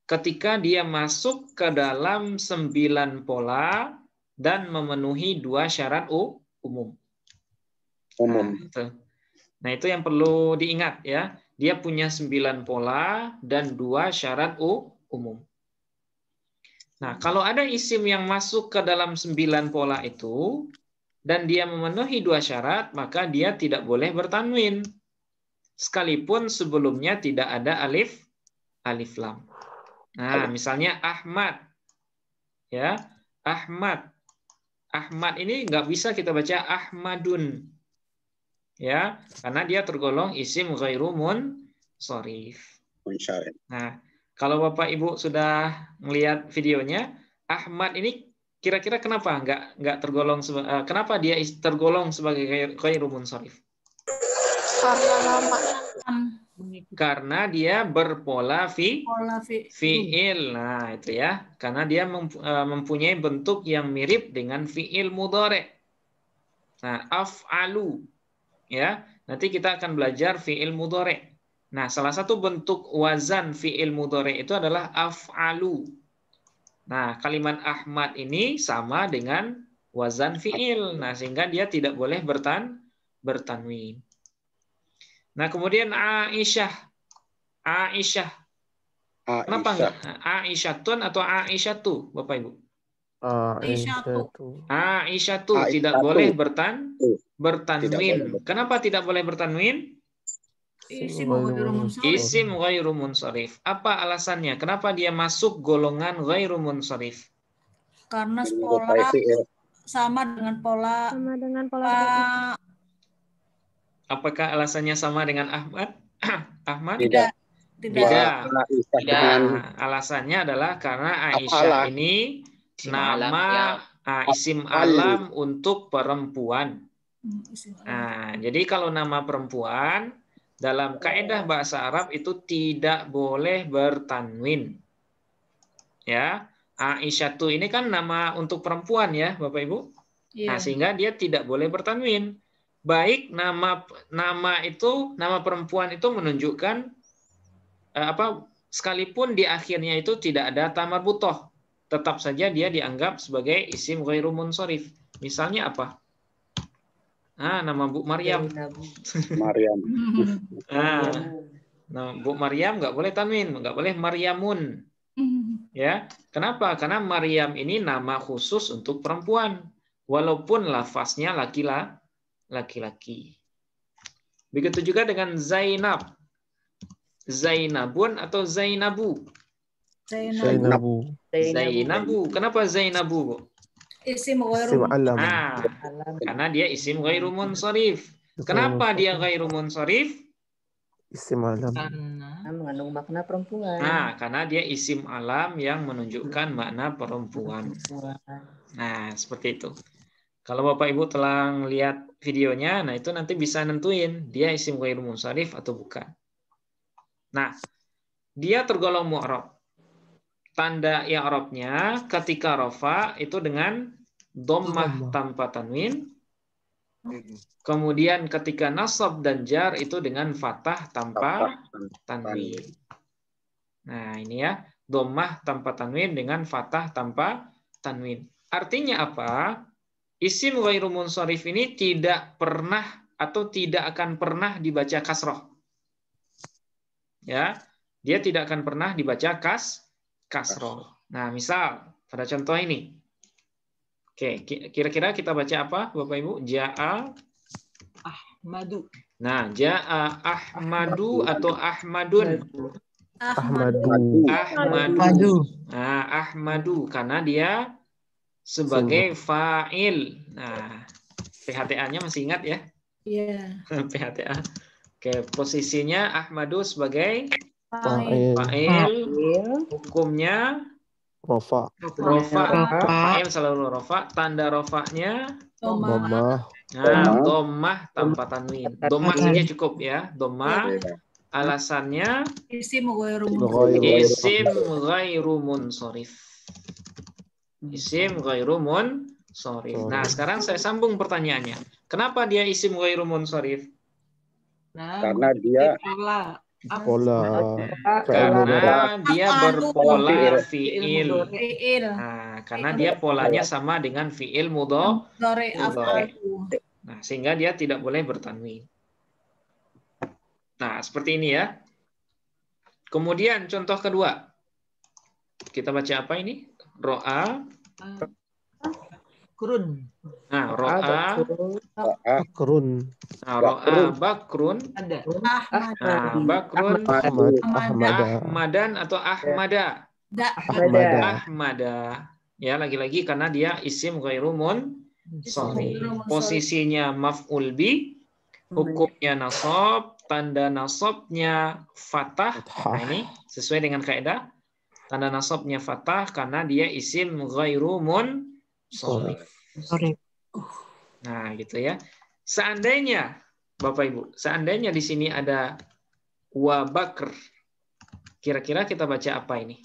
ketika dia masuk ke dalam sembilan pola dan memenuhi dua syarat umum. Umum. Nah, itu. Nah, itu yang perlu diingat ya. Dia punya sembilan pola dan dua syarat u- umum. Nah, kalau ada isim yang masuk ke dalam sembilan pola itu, dan dia memenuhi dua syarat, maka dia tidak boleh bertanwin. Sekalipun sebelumnya tidak ada alif alif lam. Nah, misalnya Ahmad. Ya, Ahmad. Ahmad ini nggak bisa kita baca Ahmadun. Ya, karena dia tergolong isim ghairu munsharif. Munsharif. Nah, kalau Bapak Ibu sudah melihat videonya, Ahmad ini kira-kira kenapa nggak nggak tergolong eh, kenapa dia tergolong sebagai ghair- ghairu munsharif? Karena lama. Karena dia berpola fi Pola fi. fiil. Nah, itu ya. Karena dia eh, mempunyai bentuk yang mirip dengan fiil mudhari. Nah, af'alu. Ya. Nanti kita akan belajar fiil mudhari. Nah, salah satu bentuk wazan fiil mudhari itu adalah af'alu. Nah, kalimat Ahmad ini sama dengan wazan fiil. Nah, sehingga dia tidak boleh bertan bertanwin. Nah, kemudian Aisyah. Aisyah. Kenapa Aisyah. enggak? Aisyatun atau Aisyatu, Bapak Ibu? Aisyatu. Aisyatu Aisyatu. tidak boleh bertan bertanwin. Kenapa tidak boleh bertanwin? Isim ghairu munsharif. Isim ghairu munsharif. Apa alasannya? Kenapa dia masuk golongan ghairu munsharif? Karena pola fiil. sama dengan pola Sama dengan pola ah, Apakah alasannya sama dengan Ahmad? Ahmad? Tidak. tidak Tidak. Tidak. dengan Alasannya adalah karena. Aisyah ini nama ah, isim alam untuk perempuan. Nah, jadi kalau nama perempuan dalam kaidah bahasa Arab itu tidak boleh bertanwin. Ya, Aisyah tuh ini kan nama untuk perempuan ya, Bapak Ibu. Nah, Iya. sehingga dia tidak boleh bertanwin. Baik nama nama itu nama perempuan itu menunjukkan eh, apa sekalipun di akhirnya itu tidak ada tamar butoh, tetap saja dia dianggap sebagai isim ghairu munsharif. Misalnya apa? Ah, nama Bu Maryam. Maryam. Ah, nah, Bu Maryam nggak boleh tanwin, nggak boleh Maryamun. Ya, kenapa? Karena Maryam ini nama khusus untuk perempuan, walaupun lafaznya laki-la- laki-laki. Begitu juga dengan Zainab. Zainabun atau Zainabu? Zainabu. Zainabu. Kenapa Zainabu? Bu? Isim Isim alam. Ah, karena dia isim ghairu munsharif. Kenapa dia ghairu munsharif? Isim alam. mengandung makna perempuan. Nah, karena dia isim alam yang menunjukkan makna perempuan. Nah, seperti itu. Kalau Bapak Ibu telah lihat videonya, nah itu nanti bisa nentuin dia isim ghairu munsharif atau bukan. Nah, dia tergolong mu'rab. Tanda i'rabnya ketika rafa itu dengan dhammah tanpa tanwin. Kemudian ketika nasab dan jar itu dengan fathah tanpa tanwin. Nah, ini ya, dhammah tanpa tanwin dengan fathah tanpa tanwin. Artinya apa? Isim ghairu munsharif ini tidak pernah atau tidak akan pernah dibaca kasroh. Ya, dia tidak akan pernah dibaca kas kasroh. Nah, misal pada contoh ini. Oke, ki- kira-kira kita baca apa, Bapak Ibu? Ja'a Madu. Nah, ja'a Ahmadu atau Ahmadun. Ahmadu. Ahmadu. Nah, Ahmadu karena dia sebagai fa'il. Nah, PHTA-nya masih ingat ya? Iya. PHTA. Oke, posisinya Ahmadu sebagai Fa'il. fa'il. Hukumnya Rofa. rofa. Fa'il selalu rofa. Tanda rofanya Dhammah. nah, domah tanpa tanwin. Domah saja cukup ya. Domah. Alasannya Isim ghairu isim ghairu munsharif. Isim ghairu munsharif. Nah, sekarang saya sambung pertanyaannya. Kenapa dia isim ghairu munsharif? Nah, Karena dia pola. Karena dia berpola fiil. Fiil. Nah, karena dia polanya sama dengan fiil mudho. Dore Mudhari. afalu. Nah, sehingga dia tidak boleh bertanwin. Nah, seperti ini ya. Kemudian contoh kedua. Kita baca apa ini? Ro'a. Kurun. Nah, ro'a. Bakrun. Nah, ro'a bakrun. Ada. Ahmad. Nah, bakrun. Ahmad. Ahmada. Ahmadan atau ahmada. Ahmada. Ahmada. Ya, lagi-lagi karena dia isim ghairu sorry. Posisinya maf'ul bi, hukumnya nasab, tanda nasabnya fathah. Nah, ini sesuai dengan kaidah. Tanda nasabnya fathah karena dia isim ghairu sorry. Sorry. Nah, gitu ya. Seandainya Bapak Ibu, seandainya di sini ada wa bakr. Kira-kira kita baca apa ini?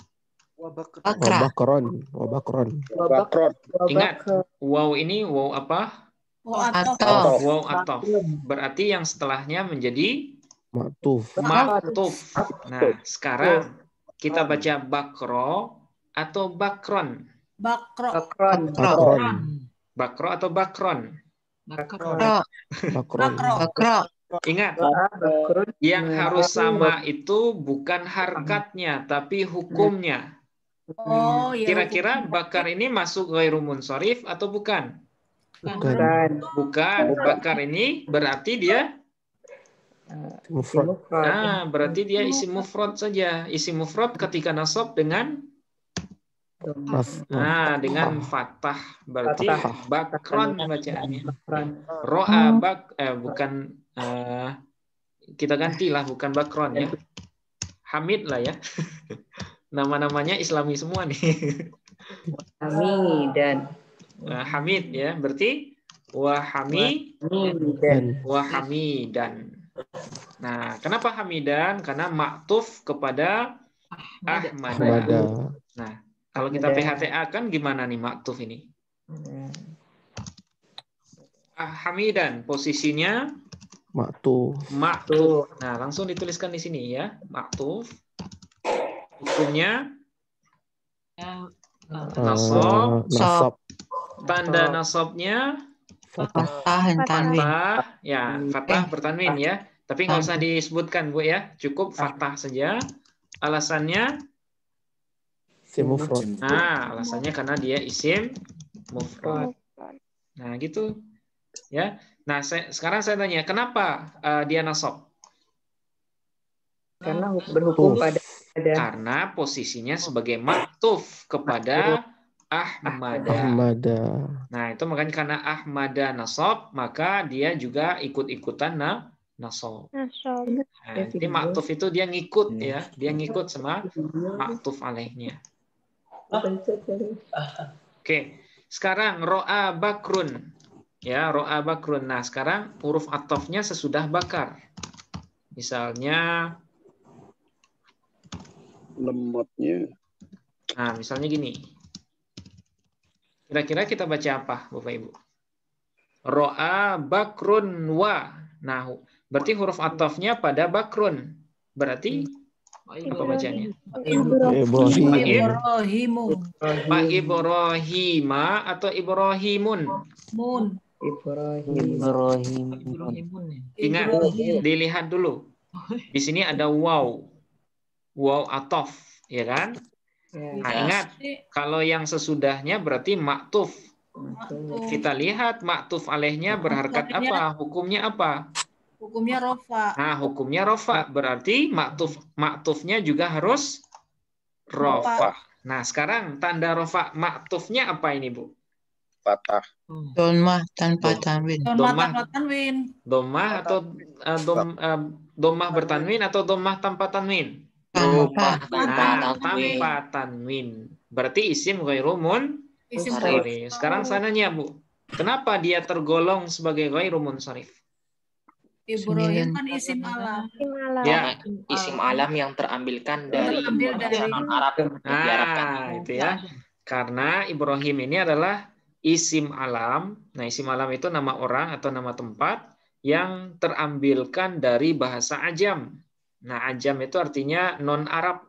Wabakron. Wabakron. Bakrot. Ingat, wow ini wow apa? Oh, atau. Wow atau berarti yang setelahnya menjadi Maktuf. maktuf. Nah, sekarang kita baca bakro atau bakron. Bakro. Bakron. Bakron. Bakro atau bakron. Bakron. Bakro. Bakron. Bakro. Ingat, Bakron. yang harus sama itu bukan harkatnya, tapi hukumnya. Oh, ya. Kira-kira bakar ini masuk ghairu munsharif atau bukan? Bukan. Bukan. Bakar ini berarti dia Mufrad. Nah, berarti dia isi mufrad saja. Isi mufrad ketika nasab dengan. Nah dengan fathah. Berarti Fathah. bakron bacaannya. Bakron. Ro'a bak eh bukan eh, kita gantilah bukan bakron ya. Hamid lah ya. Nama-namanya Islami semua nih. Hamidan. Nah, Hamid ya, berarti wa hami Hamidan. wa hamidan. Nah, kenapa hamidan? Karena maktuf kepada. Ahmada. Nah, kalau kita PHTA kan gimana nih maktuf ini? Ah, hamidan posisinya Maktuf. maktuf. Nah, langsung dituliskan di sini ya, maktuf. Hukumnya Eh, nasab, nasab. tanda nasabnya Fathah. Fathah dan tanwin. fathah, ya, fathah bertanwin ya. Tapi nggak usah disebutkan Bu ya, cukup fathah saja. Alasannya, Isim mufrad. nah, alasannya karena dia isim mufrad. Nah, gitu. Ya. Nah, saya, sekarang saya tanya, kenapa eh, dia nasab? Karena berhukum Tuh. pada pada Karena posisinya sebagai maktuf kepada Ahmada. Ahmada. Nah, itu makanya karena Ahmada nasab, maka dia juga ikut-ikutan na nasab. Nasab. Nah, jadi maktuf itu dia ngikut ya, dia ngikut sama maktuf alaihnya. Oke, sekarang ro'a bakrun. Ya, ro'a bakrun. Nah, sekarang huruf atofnya sesudah bakar. Misalnya, Lemotnya. nah misalnya gini. Kira-kira kita baca apa, Bapak Ibu? Ro'a bakrun wa. Nah, berarti huruf atofnya pada bakrun. Berarti apa bacanya? Ibrahim. Ibrahimu. Pak Ibrahima atau Ibrahimun? Mun. Ibrahim. Ibrahimun. Ingat, dilihat dulu. Di sini ada wow. Wow atof, ya kan? Nah, ingat, kalau yang sesudahnya berarti maktuf. Kita lihat maktuf alaihnya berharkat apa? Hukumnya apa? Hukumnya rofa. Nah, hukumnya rofa. Berarti maktuf maktufnya juga harus rofa. Nah, sekarang tanda rofa maktufnya apa ini, Bu? Fathah. Dolmah tanpa tanwin. Domah. mata tanwin. Domah atau dom, eh, domah bertanwin atau domah tanpa tanwin? Tanpa. Nah, tanpa tanwin. Berarti isim ghairumun Isim. Sekarang saya nanya, Bu. Kenapa dia tergolong sebagai ghairumun sorif? Ibrahim kan isim alam. Ya. isim alam yang terambilkan dari Terambil dari- bahasa non Arab. Nah, itu ya. Karena Ibrahim ini adalah isim alam. Nah, isim alam itu nama orang atau nama tempat yang terambilkan dari bahasa ajam. Nah, ajam itu artinya non-Arab.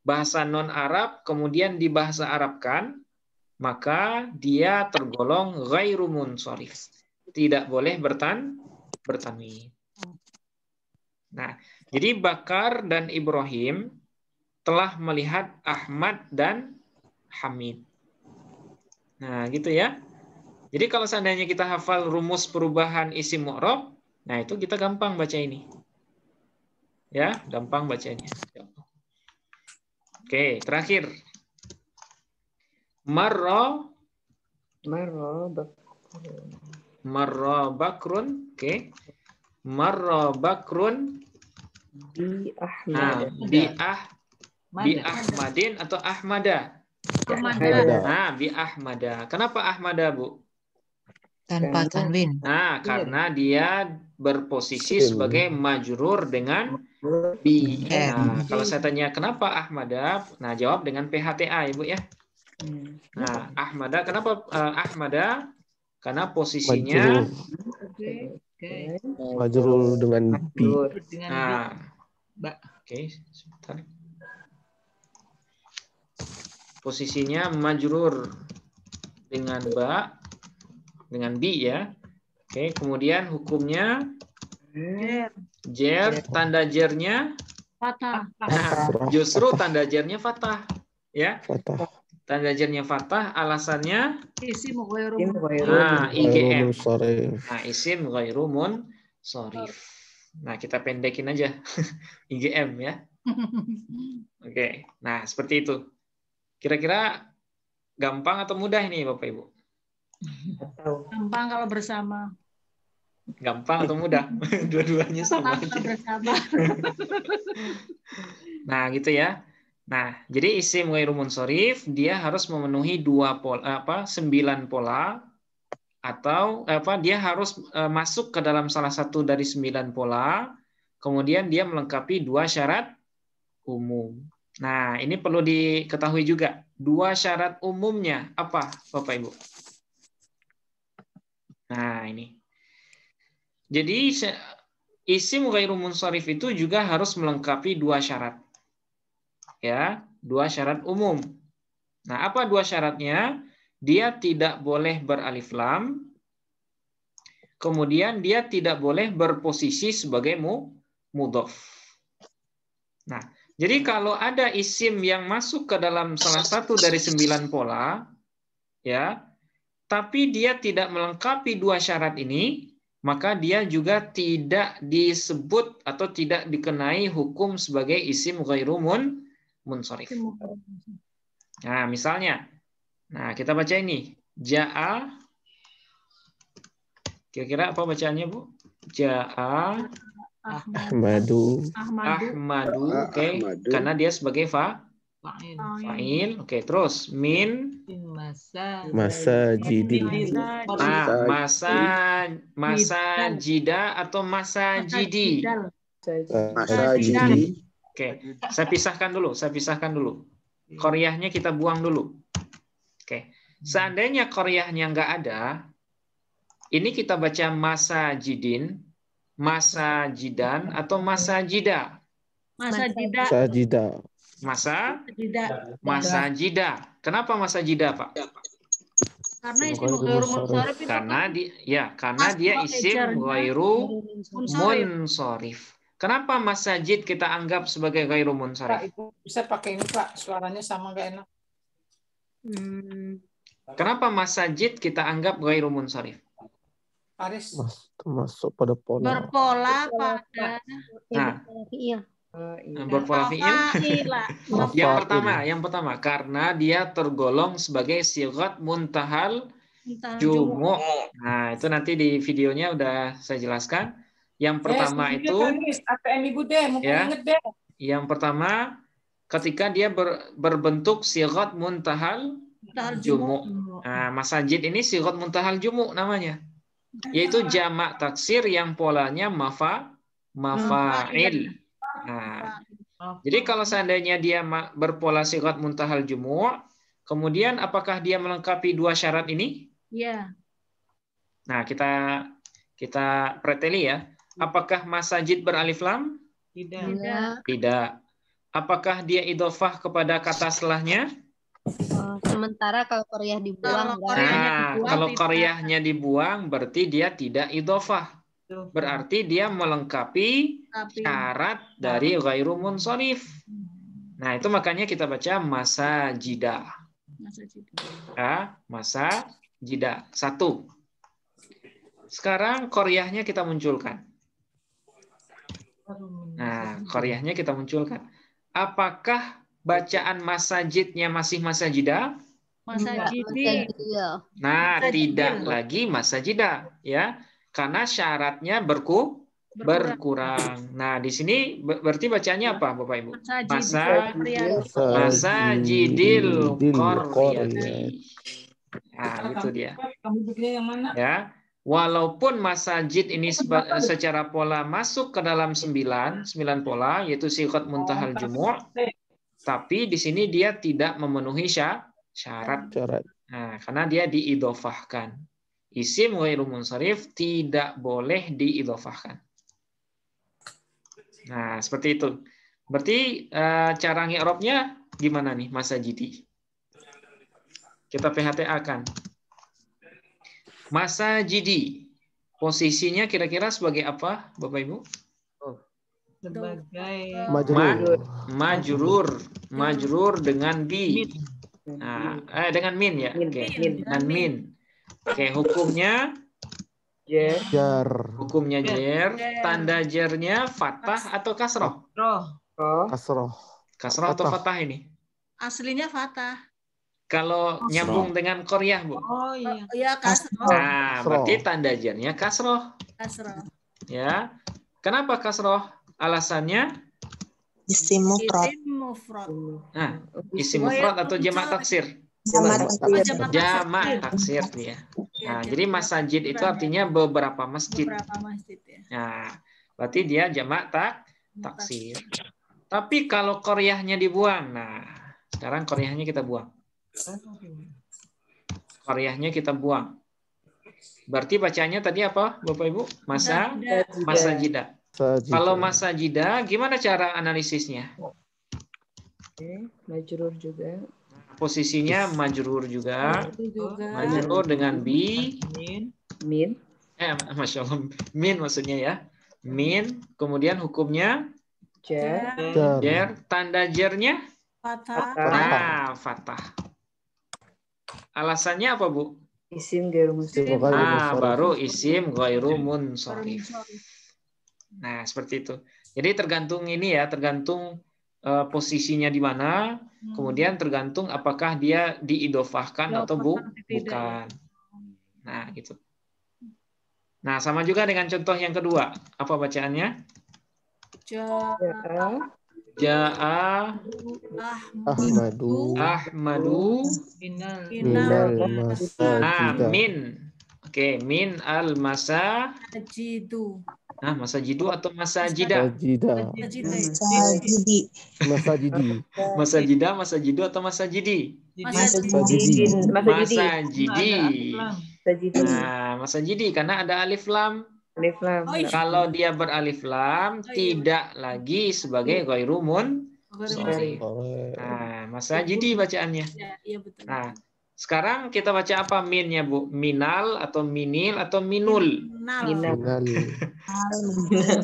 Bahasa non-Arab kemudian dibahasa Arabkan, maka dia tergolong ghairu munsharif. Tidak boleh bertan bertanwin. Nah, jadi Bakar dan Ibrahim telah melihat Ahmad dan Hamid. Nah, gitu ya. Jadi kalau seandainya kita hafal rumus perubahan isim mu'rab, nah itu kita gampang baca ini. Ya, gampang bacanya. Oke, terakhir. Marra Marra Marra Bakrun, oke. Marra Bakrun bi Nah, Ahmad. bi ah bi Ahmadin atau Ahmada. Ahmada. Nah, bi Ahmada. Kenapa Ahmada, Bu? Tanpa tanwin. Nah, karena dia berposisi sebagai majrur dengan bi. Nah, kalau saya tanya kenapa Ahmada? Nah, jawab dengan PHTA, Ibu ya. Nah, Ahmada, kenapa eh, Ahmada? Karena posisinya Majrur. Majrur dengan bi. Nah, Mbak. oke, sebentar. Posisinya majrur dengan ba dengan bi ya. Oke, kemudian hukumnya Jer. jer, tanda jernya Patah. nah, justru tanda jernya fathah ya. Fathah. Tanda jernya fathah, alasannya Isim ghairu nah, IGM. Nah, isim ghairu munsharif. Nah, kita pendekin aja IGM ya. Oke. Nah, seperti itu. Kira-kira gampang atau mudah ini Bapak Ibu? Gampang kalau bersama. Gampang atau mudah? Dua-duanya sama kalau bersama. Nah, gitu ya. Nah, jadi isim ghairu munsharif dia harus memenuhi dua pola apa? sembilan pola atau apa dia harus eh, masuk ke dalam salah satu dari sembilan pola, kemudian dia melengkapi dua syarat umum. Nah, ini perlu diketahui juga. Dua syarat umumnya apa, Bapak Ibu? Nah, ini. Jadi isim ghairu munsharif itu juga harus melengkapi dua syarat. Ya, dua syarat umum. Nah, apa dua syaratnya? Dia tidak boleh beralif lam. Kemudian dia tidak boleh berposisi sebagai mu mudhof. Nah, jadi kalau ada isim yang masuk ke dalam salah satu dari sembilan pola, ya, tapi dia tidak melengkapi dua syarat ini, maka dia juga tidak disebut atau tidak dikenai hukum sebagai isim ghairu mun munsharif. Nah, misalnya, nah kita baca ini, jaa Kira-kira apa bacaannya, Bu? Jaa Ahmadu. Ahmadu, oke, karena dia sebagai fa fa'il. Oke, terus min Masa. Masa jidi. ah, masa masa jida atau masa jidi. Masa jidi. Oke, saya pisahkan dulu, saya pisahkan dulu. Koryahnya kita buang dulu. Oke, seandainya koryahnya nggak ada, ini kita baca masa jidin, masa jidan, atau masa jida. Masa jeda. Sajida. Masa Jeda. masa jida. Kenapa masa jida, Pak? Karena isim ghairu munsharif itu Karena di ya, karena dia isim ghairu munsharif. Kenapa masajid kita anggap sebagai ghairu Pak, munsharif? Ibu bisa pakai ini Pak, suaranya sama gak enak. Kenapa masajid kita anggap ghairu munsharif? Aris. Mas, masuk pada pola. berpola pada Nah, Iya. berpola fiil. Yang pertama, yang pertama karena dia tergolong sebagai sigat muntahal jumu. Nah, itu nanti di videonya udah saya jelaskan. Yang pertama eh, itu ATM Ibu deh, mau Ya. inget deh. yang pertama ketika dia ber- berbentuk sigat muntahal jumu. Nah, masajid ini sigat muntahal jumu namanya. Yaitu jamak taksir yang polanya mafa mafa'il. Nah, jadi kalau seandainya dia berpola sigat muntahal jumu, kemudian apakah dia melengkapi dua syarat ini? Iya. Nah, kita kita preteli ya. Apakah masajid beralif lam? Tidak. Tidak. Tidak. Apakah dia idofah kepada kata setelahnya? Oh, sementara kalau Korea dibuang enggak. Nah, kalau koryahnya dibuang berarti dia tidak idofah. Berarti dia melengkapi syarat dari ghairu munsharif. Nah, itu makanya kita baca masa jida. Masa jeda. Ya, masa jida. Satu. Sekarang koryahnya kita munculkan. Nah, koryahnya kita munculkan. Apakah bacaan masajidnya masih masajida? Masa Enggak, jidi. Iya. Nah, Masajidil. tidak lagi masajida, ya. Karena syaratnya berku berkurang. Nah, di sini ber- berarti bacanya apa, Bapak Ibu? Masa masa jidil qaryati. Nah, itu dia. Kamu bikinnya yang mana? Ya. Walaupun masajid ini secara pola masuk ke dalam sembilan, sembilan pola, yaitu siqat muntahal jumu', tapi di sini dia tidak memenuhi sya- syarat. Syarat. Nah, karena dia diidofahkan. Isim ghairu munsharif tidak boleh diidofahkan. Nah, seperti itu. Berarti eh, cara ngi'rabnya gimana nih masajidi? Kita PHTA kan. Masajidi. Posisinya kira-kira sebagai apa, Bapak Ibu? Sebagai Majrur. Ma- majrur. Majrur dengan bi. Nah, eh, dengan min ya. Oke. Dengan min. Oke, hukumnya Jar. hukumnya jer. Tanda jernya fathah atau kasroh? roh. Kasroh. Kasroh atau Fathah. fathah ini? Aslinya fatah. Kalau nyambung dengan koryah, Bu. Oh iya. Ya kasroh. Nah, berarti tanda jernya kasroh. Kasroh. Ya. Kenapa kasroh? Alasannya Isim mufrad. Isim mufrad. Nah, isim Oh, mufrad atau jamak taksir? Jamak taksir. Jamak taksir. dia. Ya, Nah, jadi masajid itu artinya beberapa masjid. beberapa masjid ya. Nah, berarti dia jamak tak taksir. Tapi kalau koryahnya dibuang, nah sekarang koryahnya kita buang. Koryahnya kita buang. Berarti bacanya tadi apa, Bapak Ibu? Masa Masajida. masa jida. Kalau masa jida, gimana cara analisisnya? Oke, majrur juga. Posisinya majrur juga. Majrur dengan bi. Min. Min. Eh, masya Allah. Min maksudnya ya. Min. Kemudian hukumnya. Jar. jer. Tanda jernya Fathah. Nah, fatah. Alasannya apa, Bu? Isim gairu Nah, munsharif. baru isim ghairu munsharif. Nah, seperti itu. Jadi tergantung ini ya, tergantung eh, posisinya di mana, kemudian tergantung apakah dia diidofahkan atau bu, Diidofahkan atau tidak. bukan. Nah, gitu. Nah, sama juga dengan contoh yang kedua. Apa bacaannya? Ja- Ja'a. Ahmadu. Ahmadu Minal. Minal Ah, masajida. min. Oke, min al masa Majidu. Nah, masajidu atau masajida? Sajida. Majidu. Sajidi. Masajidi. Masajida, masajidu atau masajidi? Masajidi. Sajidi. Masajidi. Sajidi. Nah, masajidi karena ada alif lam. Alif lam. Oh, iya. Kalau dia beralif lam, iya. tidak lagi sebagai ghairu mun. Sorry. Nah, masajidi bacaannya. Ya, iya betul. Nah, sekarang kita baca apa minnya, Bu? Minal atau minil atau minul? Nal. Minal. Minal.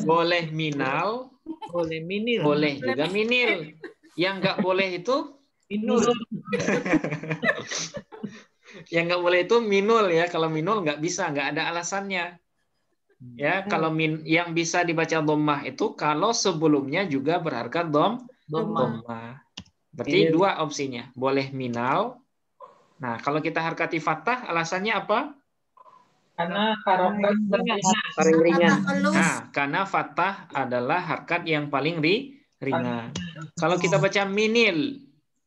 Boleh minal, Boleh minil. boleh juga minil. Yang nggak boleh itu Minul. yang nggak boleh itu minul ya. Kalau minul nggak bisa, nggak ada alasannya. Ya, kalau min yang bisa dibaca dhammah itu kalau sebelumnya juga berharkat dom Doma. dhammah. Berarti Iya. dua opsinya. Boleh minal. Nah, kalau kita harkati fathah alasannya apa? Karena harokat Paling ringan. Nah, karena fathah adalah harkat yang paling ri, ringan. Kalau kita baca minil,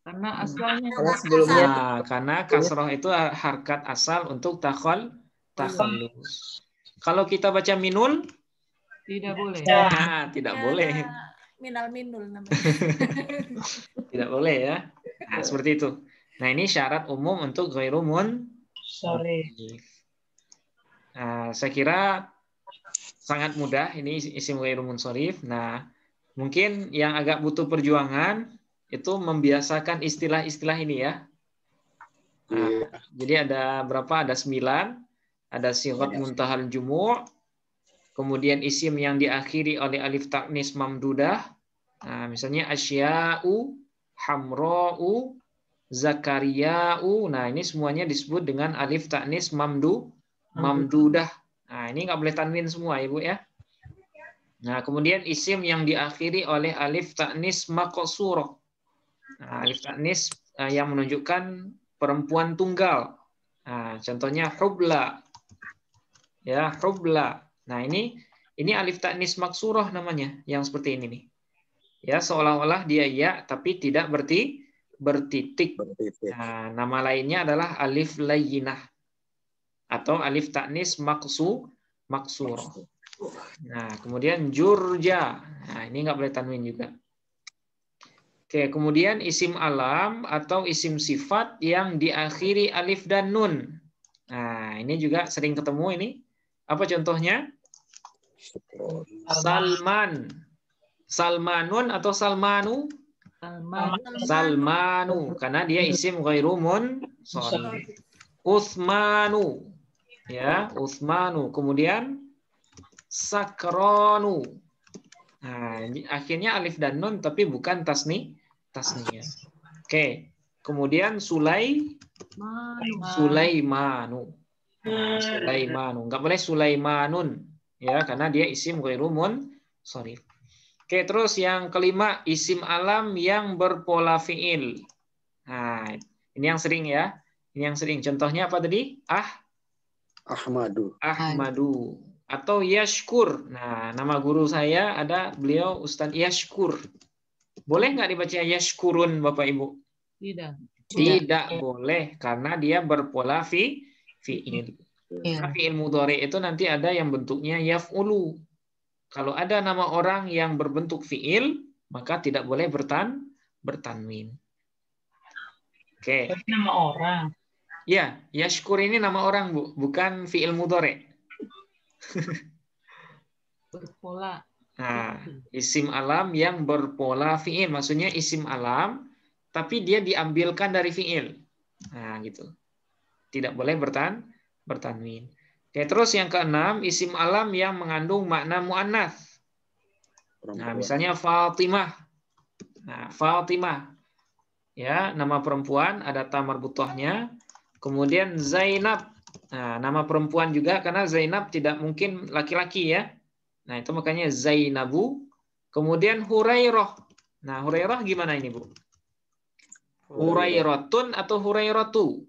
Karena asalnya Karena sebelumnya nah, karena kasroh itu harkat asal untuk takhol takhallus. Kalau kita baca minul, tidak boleh. nah, tidak Ya, boleh. Minal minul namanya. Tidak boleh ya. Nah, seperti itu. Nah, ini syarat umum untuk ghairu mun. sorry. Nah, saya kira sangat mudah ini isim ghairu munsharif. Nah, mungkin yang agak butuh perjuangan itu membiasakan istilah-istilah ini ya. Nah, jadi ada berapa? Ada sembilan. Ada sigat muntahal jumu', kemudian isim yang diakhiri oleh alif taknis mamdudah. Nah, misalnya asya'u, hamra'u, zakariya'u. Nah, ini semuanya disebut dengan alif taknis mamdu, mamdudah. Nah, ini nggak boleh tanwin semua, Ibu ya. Nah, kemudian isim yang diakhiri oleh alif taknis maqsurah. Nah, alif taknis eh, yang menunjukkan perempuan tunggal. Nah, contohnya hubla. Ya, hubla. Nah, ini ini alif taknis maksurah namanya, yang seperti ini nih. Ya, seolah-olah dia ya tapi tidak berti bertitik. Nah, nama lainnya adalah alif layyinah atau alif taknis maksu maksurah. Nah, kemudian jurja. Nah, ini nggak boleh tanwin juga. Oke, kemudian isim alam atau isim sifat yang diakhiri alif dan nun. Nah, ini juga sering ketemu ini. Apa contohnya? Salman. Salmanun atau Salmanu? Salman. Salmanu. Karena dia isim ghairu. Uthmanu. Ya, Uthmanu. Kemudian Sakronu. Nah, ini akhirnya alif dan nun tapi bukan tasni tasniyah. Oke. Kemudian Sulai Sulaimanu. Nah, Sulaimanu. Enggak boleh Sulaimanun ya karena dia isim ghairu sorry. Oke, terus yang kelima isim alam yang berpola fiil. Nah, ini yang sering ya. Ini yang sering. Contohnya apa tadi? Ah Ahmadu. Ahmadu atau Yashkur. Nah, nama guru saya ada beliau Ustadz Yashkur. Boleh nggak dibaca yashkurun Bapak Ibu? Tidak. Tidak boleh karena dia berpola fi fi'il. Iya. Karena fi'il mudhari itu nanti ada yang bentuknya yaf'ulu. Kalau ada nama orang yang berbentuk fi'il, maka tidak boleh bertan bertanwin. Oke. Berarti nama orang. Ya, yashkur ini nama orang, Bu, bukan fi'il mudhari. Berpola. Nah, isim alam yang berpola fi'il, maksudnya isim alam tapi dia diambilkan dari fi'il. Nah, gitu. Tidak boleh bertan bertanwin. Oke, terus yang keenam, isim alam yang mengandung makna muannats. Nah, misalnya Fatimah. Nah, Fatimah. Ya, nama perempuan ada ta marbutohnya. Kemudian Zainab. Nah, nama perempuan juga karena Zainab tidak mungkin laki-laki ya. Nah, itu makanya Zainabu. Kemudian Hurairah. Nah, Hurairah gimana ini, Bu? Hurairatun atau Hurairatu?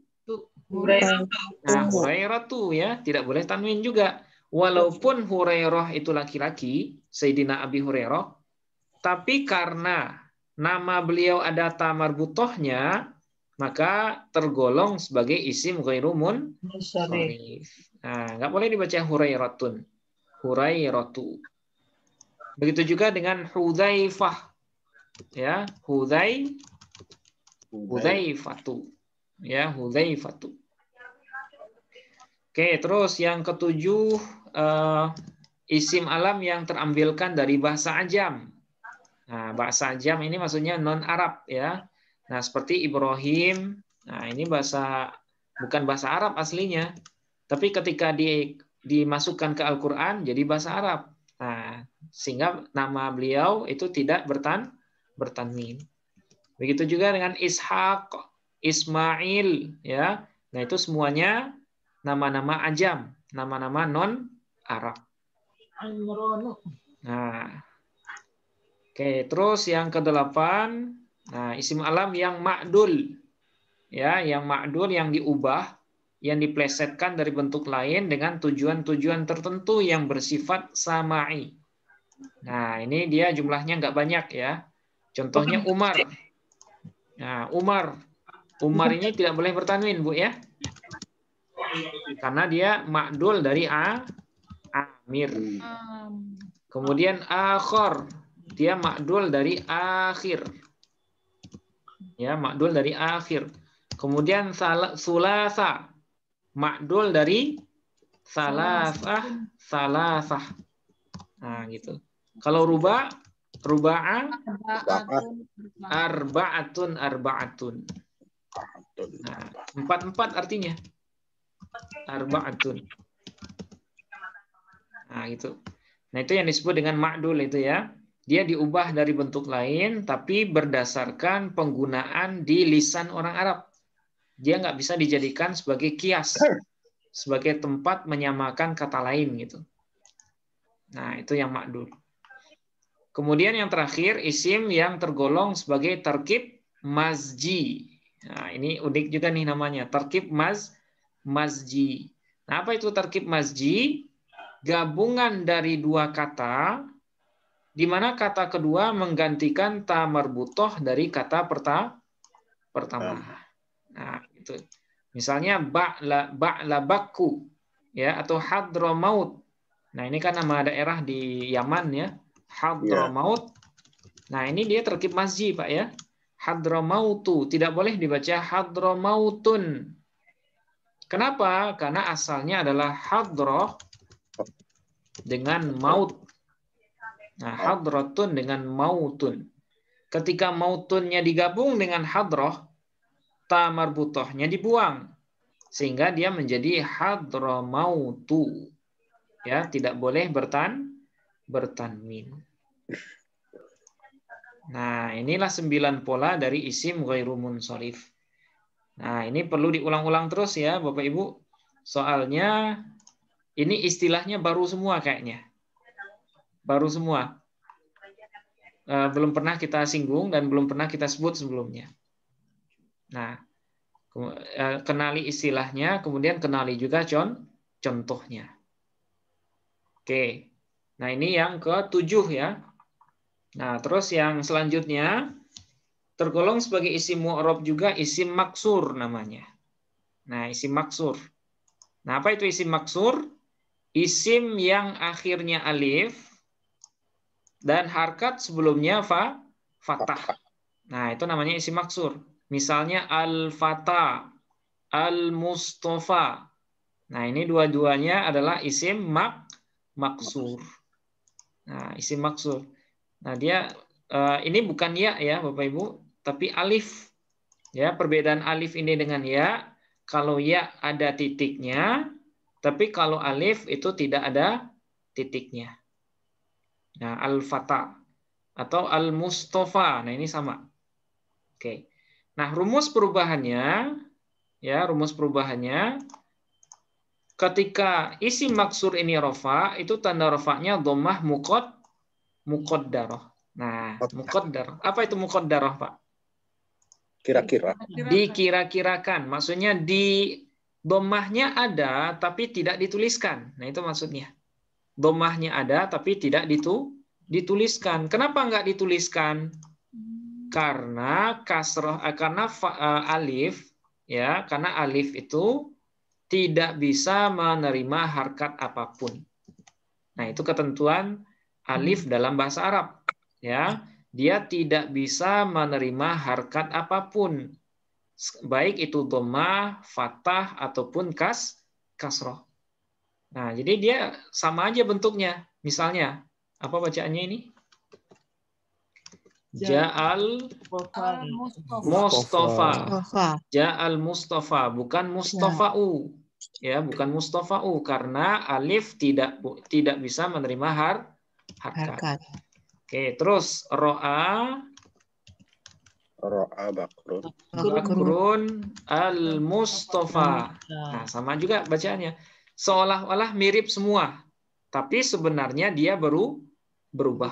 Nah, Hurairatu ya, tidak boleh tanwin juga. Walaupun Hurairah itu laki-laki, Sayyidina Abi Hurairah, tapi karena nama beliau ada tamar butohnya, maka tergolong sebagai isim ghairumun. Nah, nggak boleh dibaca Hurairatun. Hurairatu. Begitu juga dengan Hudzaifah. Ya, Hudzai Hudzaifatu. Ya, Hudzaifatu. Oke, terus yang ketujuh eh, isim alam yang terambilkan dari bahasa ajam. Nah, bahasa ajam ini maksudnya non Arab ya. Nah, seperti Ibrahim. Nah, ini bahasa bukan bahasa Arab aslinya, tapi ketika di dimasukkan ke Al-Qur'an jadi bahasa Arab. Nah, sehingga nama beliau itu tidak bertan bertanwin. Begitu juga dengan Ishak, Ismail, ya. Nah itu semuanya nama-nama ajam, nama-nama non Arab. Nah, oke. Terus yang kedelapan, nah isim alam yang makdul, ya, yang makdul yang diubah, yang diplesetkan dari bentuk lain dengan tujuan-tujuan tertentu yang bersifat samai. Nah ini dia jumlahnya nggak banyak ya. Contohnya Umar. Nah, Umar. Umar ini tidak boleh bertanwin, Bu ya. Karena dia makdul dari A, Amir. Kemudian akhor. Dia makdul dari akhir. Ya, makdul dari akhir. Kemudian sulasa. Makdul dari salasah, salasah. Nah, gitu. Kalau ruba, ruba'a Arba'atun arba'atun. Nah, empat-empat artinya. Arba'atun. Nah, itu. Nah, itu yang disebut dengan ma'dul itu ya. Dia diubah dari bentuk lain, tapi berdasarkan penggunaan di lisan orang Arab. Dia nggak bisa dijadikan sebagai kias, sebagai tempat menyamakan kata lain gitu. Nah, itu yang ma'dul. Kemudian yang terakhir isim yang tergolong sebagai terkib mazji. Nah, ini unik juga nih namanya, terkib maz mazji. Nah, apa itu terkib mazji? Gabungan dari dua kata di mana kata kedua menggantikan ta marbutoh dari kata perta pertama. Nah, itu. Misalnya ba'la ba'la bakku ya atau hadramaut. Nah, ini kan nama daerah di Yaman ya. Hadramaut. Nah, ini dia terkib masjid, Pak ya. Hadramautu. Tidak boleh dibaca hadramautun. Kenapa? Karena asalnya adalah hadroh dengan maut. Nah, hadratun dengan mautun. Ketika mautunnya digabung dengan hadroh, ta marbutohnya dibuang. Sehingga dia menjadi hadramautu. Ya, tidak boleh bertan bertanwin. Nah, inilah sembilan pola dari isim ghairu munsharif. Nah, ini perlu diulang-ulang terus ya, Bapak Ibu. Soalnya ini istilahnya baru semua kayaknya. Baru semua. Eh, belum pernah kita singgung dan belum pernah kita sebut sebelumnya. Nah, eh, kenali istilahnya, kemudian kenali juga con contohnya. Oke. Nah, ini yang ketujuh ya. Nah, terus yang selanjutnya tergolong sebagai isim mu'rab juga isim maksur namanya. Nah, isim maksur. Nah, apa itu isim maksur? Isim yang akhirnya alif dan harkat sebelumnya fa fatah. Nah, itu namanya isim maksur. Misalnya al-fata, al-mustafa. Nah, ini dua-duanya adalah isim mak maksur. Nah, isim maksur. Nah, dia eh, ini bukan ya ya, Bapak Ibu, tapi alif. Ya, perbedaan alif ini dengan ya, kalau ya ada titiknya, tapi kalau alif itu tidak ada titiknya. Nah, al-fata atau al-mustafa. Nah, ini sama. Oke. Nah, rumus perubahannya ya, rumus perubahannya ketika isi maksur ini rofa, itu tanda rofanya domah mukot mukoddaroh. Nah, mukoddaroh. Apa itu mukoddaroh, Pak? Kira-kira. Dikira-kirakan. Maksudnya di domahnya ada, tapi tidak dituliskan. Nah, itu maksudnya. Domahnya ada, tapi tidak ditu dituliskan. Kenapa nggak dituliskan? Karena kasroh, eh, karena eh, alif, ya, karena alif itu tidak bisa menerima harkat apa pun. Nah, itu ketentuan alif dalam bahasa Arab. Ya, dia tidak bisa menerima harkat apa pun. Baik itu dhamma, fathah ataupun kas kasroh. Nah, jadi dia sama aja bentuknya. Misalnya, apa bacaannya ini? Ja'al Mustafa. Ja'al Mustafa, bukan Mustafa'u. Ya, bukan Mustafa'u karena alif tidak tidak bisa menerima har harkat. Harkat. Oke, terus ro'a Ro'a bakrun. Bakrun al Mustafa. Nah, sama juga bacaannya. Seolah-olah mirip semua, tapi sebenarnya dia baru berubah.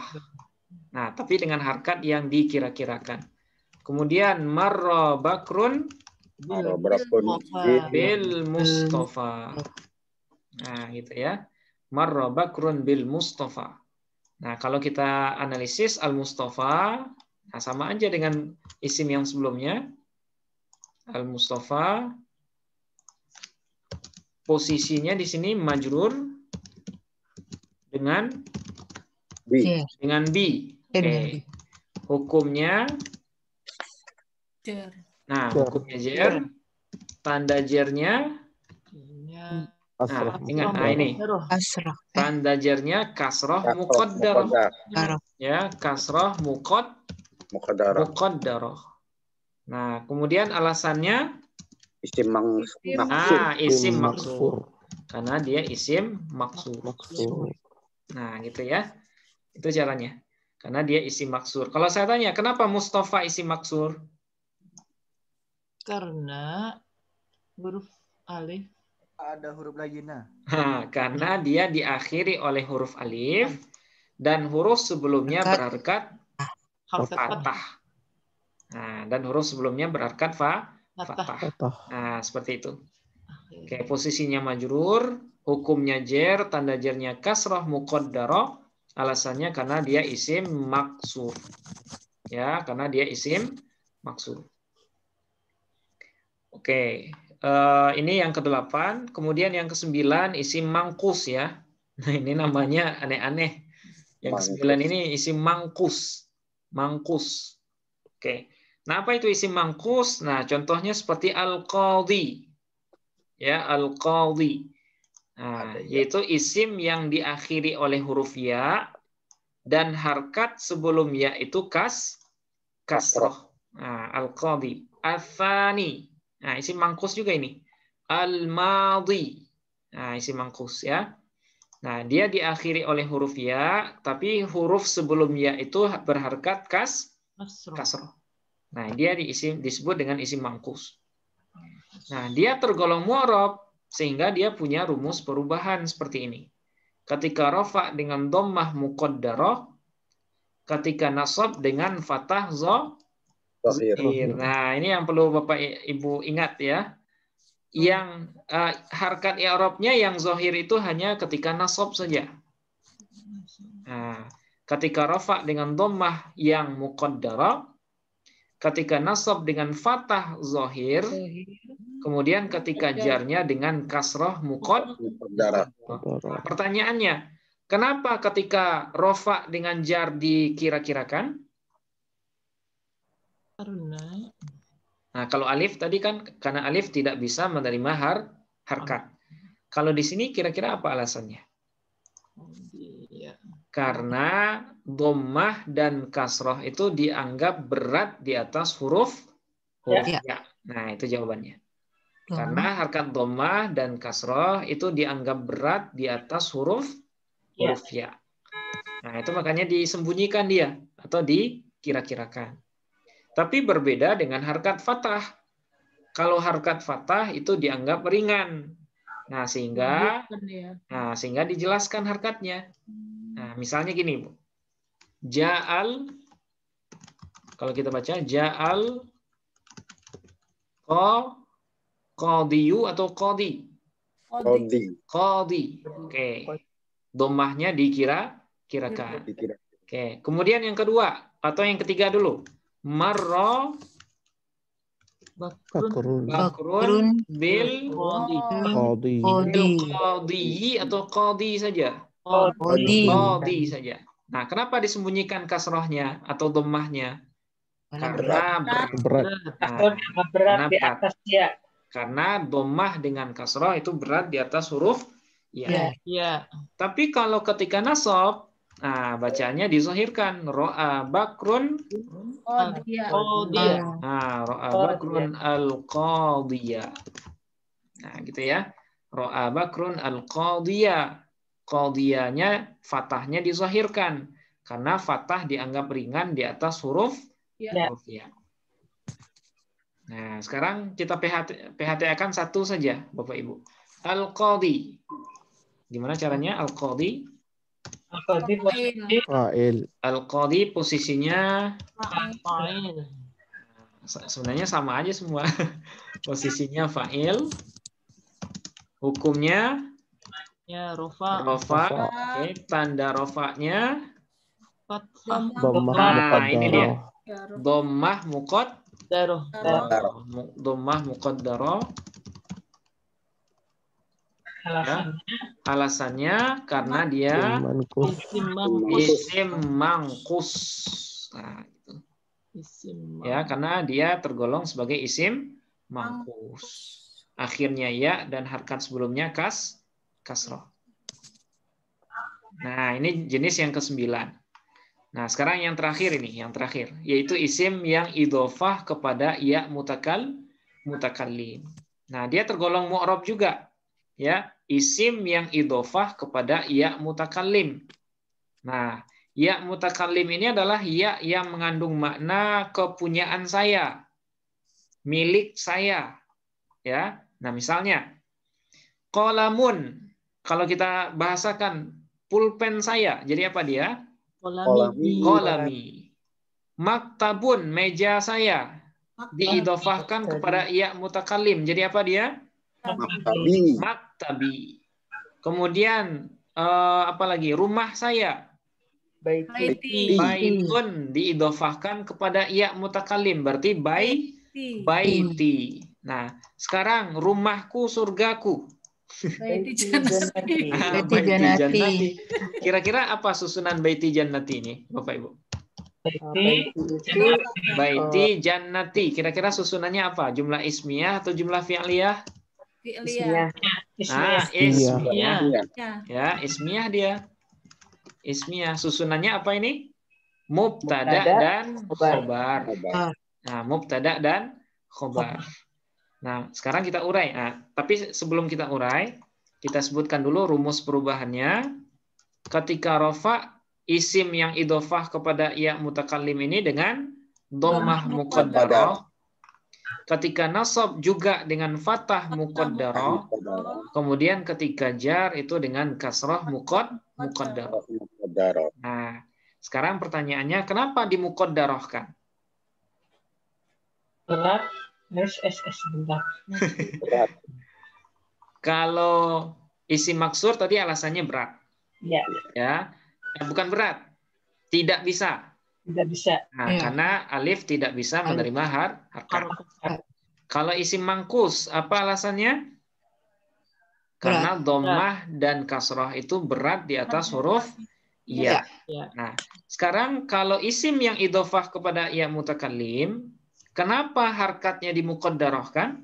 Nah, tapi dengan harkat yang dikira-kirakan. Kemudian marra bakrun Marra bakrun bil Mustafa. Nah, gitu ya. Marra bakrun bil Mustafa. Nah, kalau kita analisis al Mustafa, nah sama aja dengan isim yang sebelumnya. Al Mustafa posisinya di sini majrur dengan B. dengan B. Oke. Hukumnya nah, hukumnya jer. Tanda jernya Nah, ingat nah ini. Asrah. Tanda jernya kasroh muqaddarah. muqaddar. Ya, kasroh muqad Muqaddarah. muqaddarah. Nah, kemudian alasannya Isim maksur. ah isim maksur. maksur. Karena dia isim maksur. Maksur. Nah, gitu ya. Itu caranya. Karena dia isim maksur. Kalau saya tanya, kenapa Mustafa isim maksur? Karena huruf alif Ada huruf lagina. Nah, karena dia diakhiri oleh huruf alif dan huruf sebelumnya berharkat harkat fathah. Nah, dan huruf sebelumnya berharkat fa fathah. Nah, seperti itu. Oke, posisinya majrur, hukumnya jer, tanda jernya kasroh muqaddarah, alasannya karena dia isim maksur. Ya, karena dia isim maksur. Oke, eh, ini yang kedelapan. Kemudian yang kesembilan isim mangkus ya. Nah, ini namanya aneh-aneh. Yang kesembilan ini isim mangkus. Mangkus. Oke. Nah, apa itu isim mangkus? Nah, contohnya seperti al-qadhi. Ya, al-qadhi. Nah, yaitu isim yang diakhiri oleh huruf ya dan harkat sebelum ya itu kas kasroh. Nah, al-qadhi. Athani. Nah, isim mangkus juga ini. Al-madhi. Nah, isim mangkus ya. Nah, dia diakhiri oleh huruf ya, tapi huruf sebelum ya itu berharkat kas kasroh. Nah, dia diisim, disebut dengan isim mangkus. Nah, dia tergolong mu'rab sehingga dia punya rumus perubahan seperti ini. Ketika rofa dengan dhammah muqaddarah, ketika nasab dengan fathah zo zahir. Nah, ini yang perlu Bapak Ibu ingat ya. Yang uh, harkat i'rabnya yang zahir itu hanya ketika nasab saja. Nah, ketika rofa dengan dhammah yang muqaddara, ketika nasab dengan fathah zohir, kemudian ketika jarnya dengan kasroh. Darah. Nah, pertanyaannya, kenapa ketika rofa dengan jar dikira-kirakan? Karena Nah, kalau alif tadi kan karena alif tidak bisa menerima har harkat. Kalau di sini kira-kira apa alasannya? dia Karena dhammah dan kasroh itu dianggap berat di atas huruf huruf Ya. ya. Nah, itu jawabannya. Karena harkat dhammah dan kasroh itu dianggap berat di atas huruf Ya. huruf ya. Nah, itu makanya disembunyikan dia atau dikira-kirakan. Tapi berbeda dengan harkat fathah. Kalau harkat fathah itu dianggap ringan. Nah, sehingga. Nah, sehingga dijelaskan harkatnya. Nah, misalnya gini, Bu. Ja'al kalau kita baca ja'al qa qadiyu atau qadi. Kodi. Qadi. Oke. Domahnya dikira kirakan. Oke. Kemudian yang kedua atau yang ketiga dulu. Marra Bakrun Bakrun. bil Qadi. Qadi. Atau qadi saja. Qadi. Qadi saja. Nah, kenapa disembunyikan kasrohnya atau domahnya? Karena berat. Berat. Nah, berat di atas ya. Karena domah dengan kasroh itu berat di atas huruf ya. Ya. ya Tapi kalau ketika nasab, nah bacanya dizohirkan ro'a bakrun, Oh, dia. oh dia nah ro'a Oh, bakrun al qadiyah. Nah gitu ya. Ro'a bakrun al qadiyah. Qadiyahnya fatahnya dizohirkan karena fatah dianggap ringan di atas huruf Ya. huruf ya. Nah, sekarang kita PHT, PHT-akan satu saja, Bapak Ibu. Al-Qadi. Gimana caranya Al-Qadi? Aku di posisi Fa'il. Al-Qadi posisinya se- sebenarnya sama aja semua. Posisinya fa'il. Hukumnya ya rofa rofa. Oke, tanda rofanya fathah Nah, ini dia. muqaddarah. dhammah muqad daroh mu- dhammah muqaddarah. Alasannya Alasannya karena dia isim mangkus isim mangkus. Nah, gitu. isim ya karena dia tergolong sebagai isim mangkus. Akhirnya ya dan harkat sebelumnya kas kasroh. Nah, ini jenis yang kesembilan. Nah, sekarang yang terakhir ini, yang terakhir, yaitu isim yang idofah kepada ya mutakal mutakallim. Nah, dia tergolong mu'rab juga. Ya, isim yang idofah kepada ya mutakallim. Nah, ya mutakallim ini adalah ya yang mengandung makna kepunyaan saya, milik saya. Ya. Nah, misalnya kolamun kalau kita bahasakan pulpen saya, jadi apa dia? kolami Kolami. Maktabun meja saya diidofahkan kepada ya mutakallim. Jadi apa dia? Maktabi. Maktabi. Kemudian eh, apa lagi? Rumah saya. Baiti. Baitun diidofahkan kepada ya mutakallim. Berarti bait Baiti. baiti. Nah, sekarang rumahku surgaku. Baiti jannati. Ah, Baiti jannati. Kira-kira apa susunan baiti jannati ini, Bapak Ibu? Baiti Baiti jannati. Kira-kira susunannya apa? Jumlah ismiyah atau jumlah fi'liyah? Fi'liyah. Ah, Ismiyah. ismiyah. Iya. Ya. Ya, ismiyah dia. Ismiyah. Susunannya apa ini? Mubtada Mubtada, dan khobar. khobar. Nah, mubtada dan khobar. Nah, sekarang kita urai. Nah, tapi sebelum kita urai, kita sebutkan dulu rumus perubahannya. Ketika rofa, isim yang idofah kepada ya mutakallim ini dengan domah muqaddarah. Ketika nasab juga dengan fatah muqaddarah. Kemudian ketika jar itu dengan kasrah muqad muqaddarah. Nah, sekarang pertanyaannya kenapa dimuqaddarahkan? berat terus SS bentar. Berat. Kalau isi maksur tadi alasannya berat, Ya. ya. Eh, bukan berat. Tidak bisa. Tidak bisa. Nah, Iya. karena alif tidak bisa menerima har harkat. Kalau isim mangkus, apa alasannya? Karena domah dan kasroh itu berat di atas huruf iya. Ya. Nah, sekarang kalau isim yang idofah kepada ya mutakallim, kenapa harkatnya dimukaddarahkan?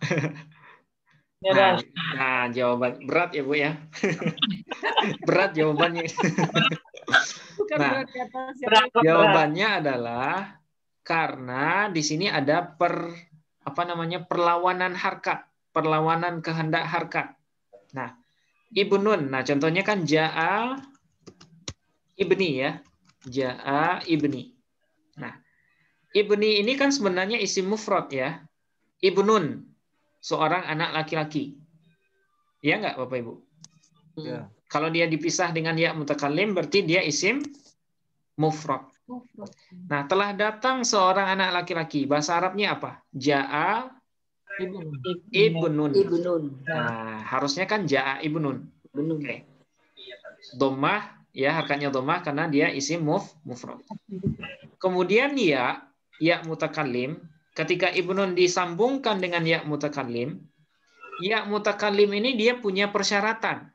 Nah, nah, jawaban berat ya Bu ya. berat jawabannya. Bukan Nah, berat di atas ya. Jawabannya adalah karena di sini ada per apa namanya perlawanan harkat, perlawanan kehendak harkat. Nah, ibnun. Nah, contohnya kan jaa ibni ya. Jaa ibni. Nah, ibni ini kan sebenarnya isim mufrad ya. Ibnun, seorang anak laki-laki. Ya nggak Bapak Ibu? Ya. Kalau dia dipisah dengan ya mutakallim berarti dia isim mufrad. Nah, telah datang seorang anak laki-laki. Bahasa Arabnya apa? Ja'a ibnun. Ibnun. Nah, harusnya kan ja'a ibnun. Oke. Domah ya harkatnya domah karena dia isim muf mufrad. Kemudian ya ya mutakallim ketika ibnun disambungkan dengan ya mutakallim, ya mutakallim ini dia punya persyaratan.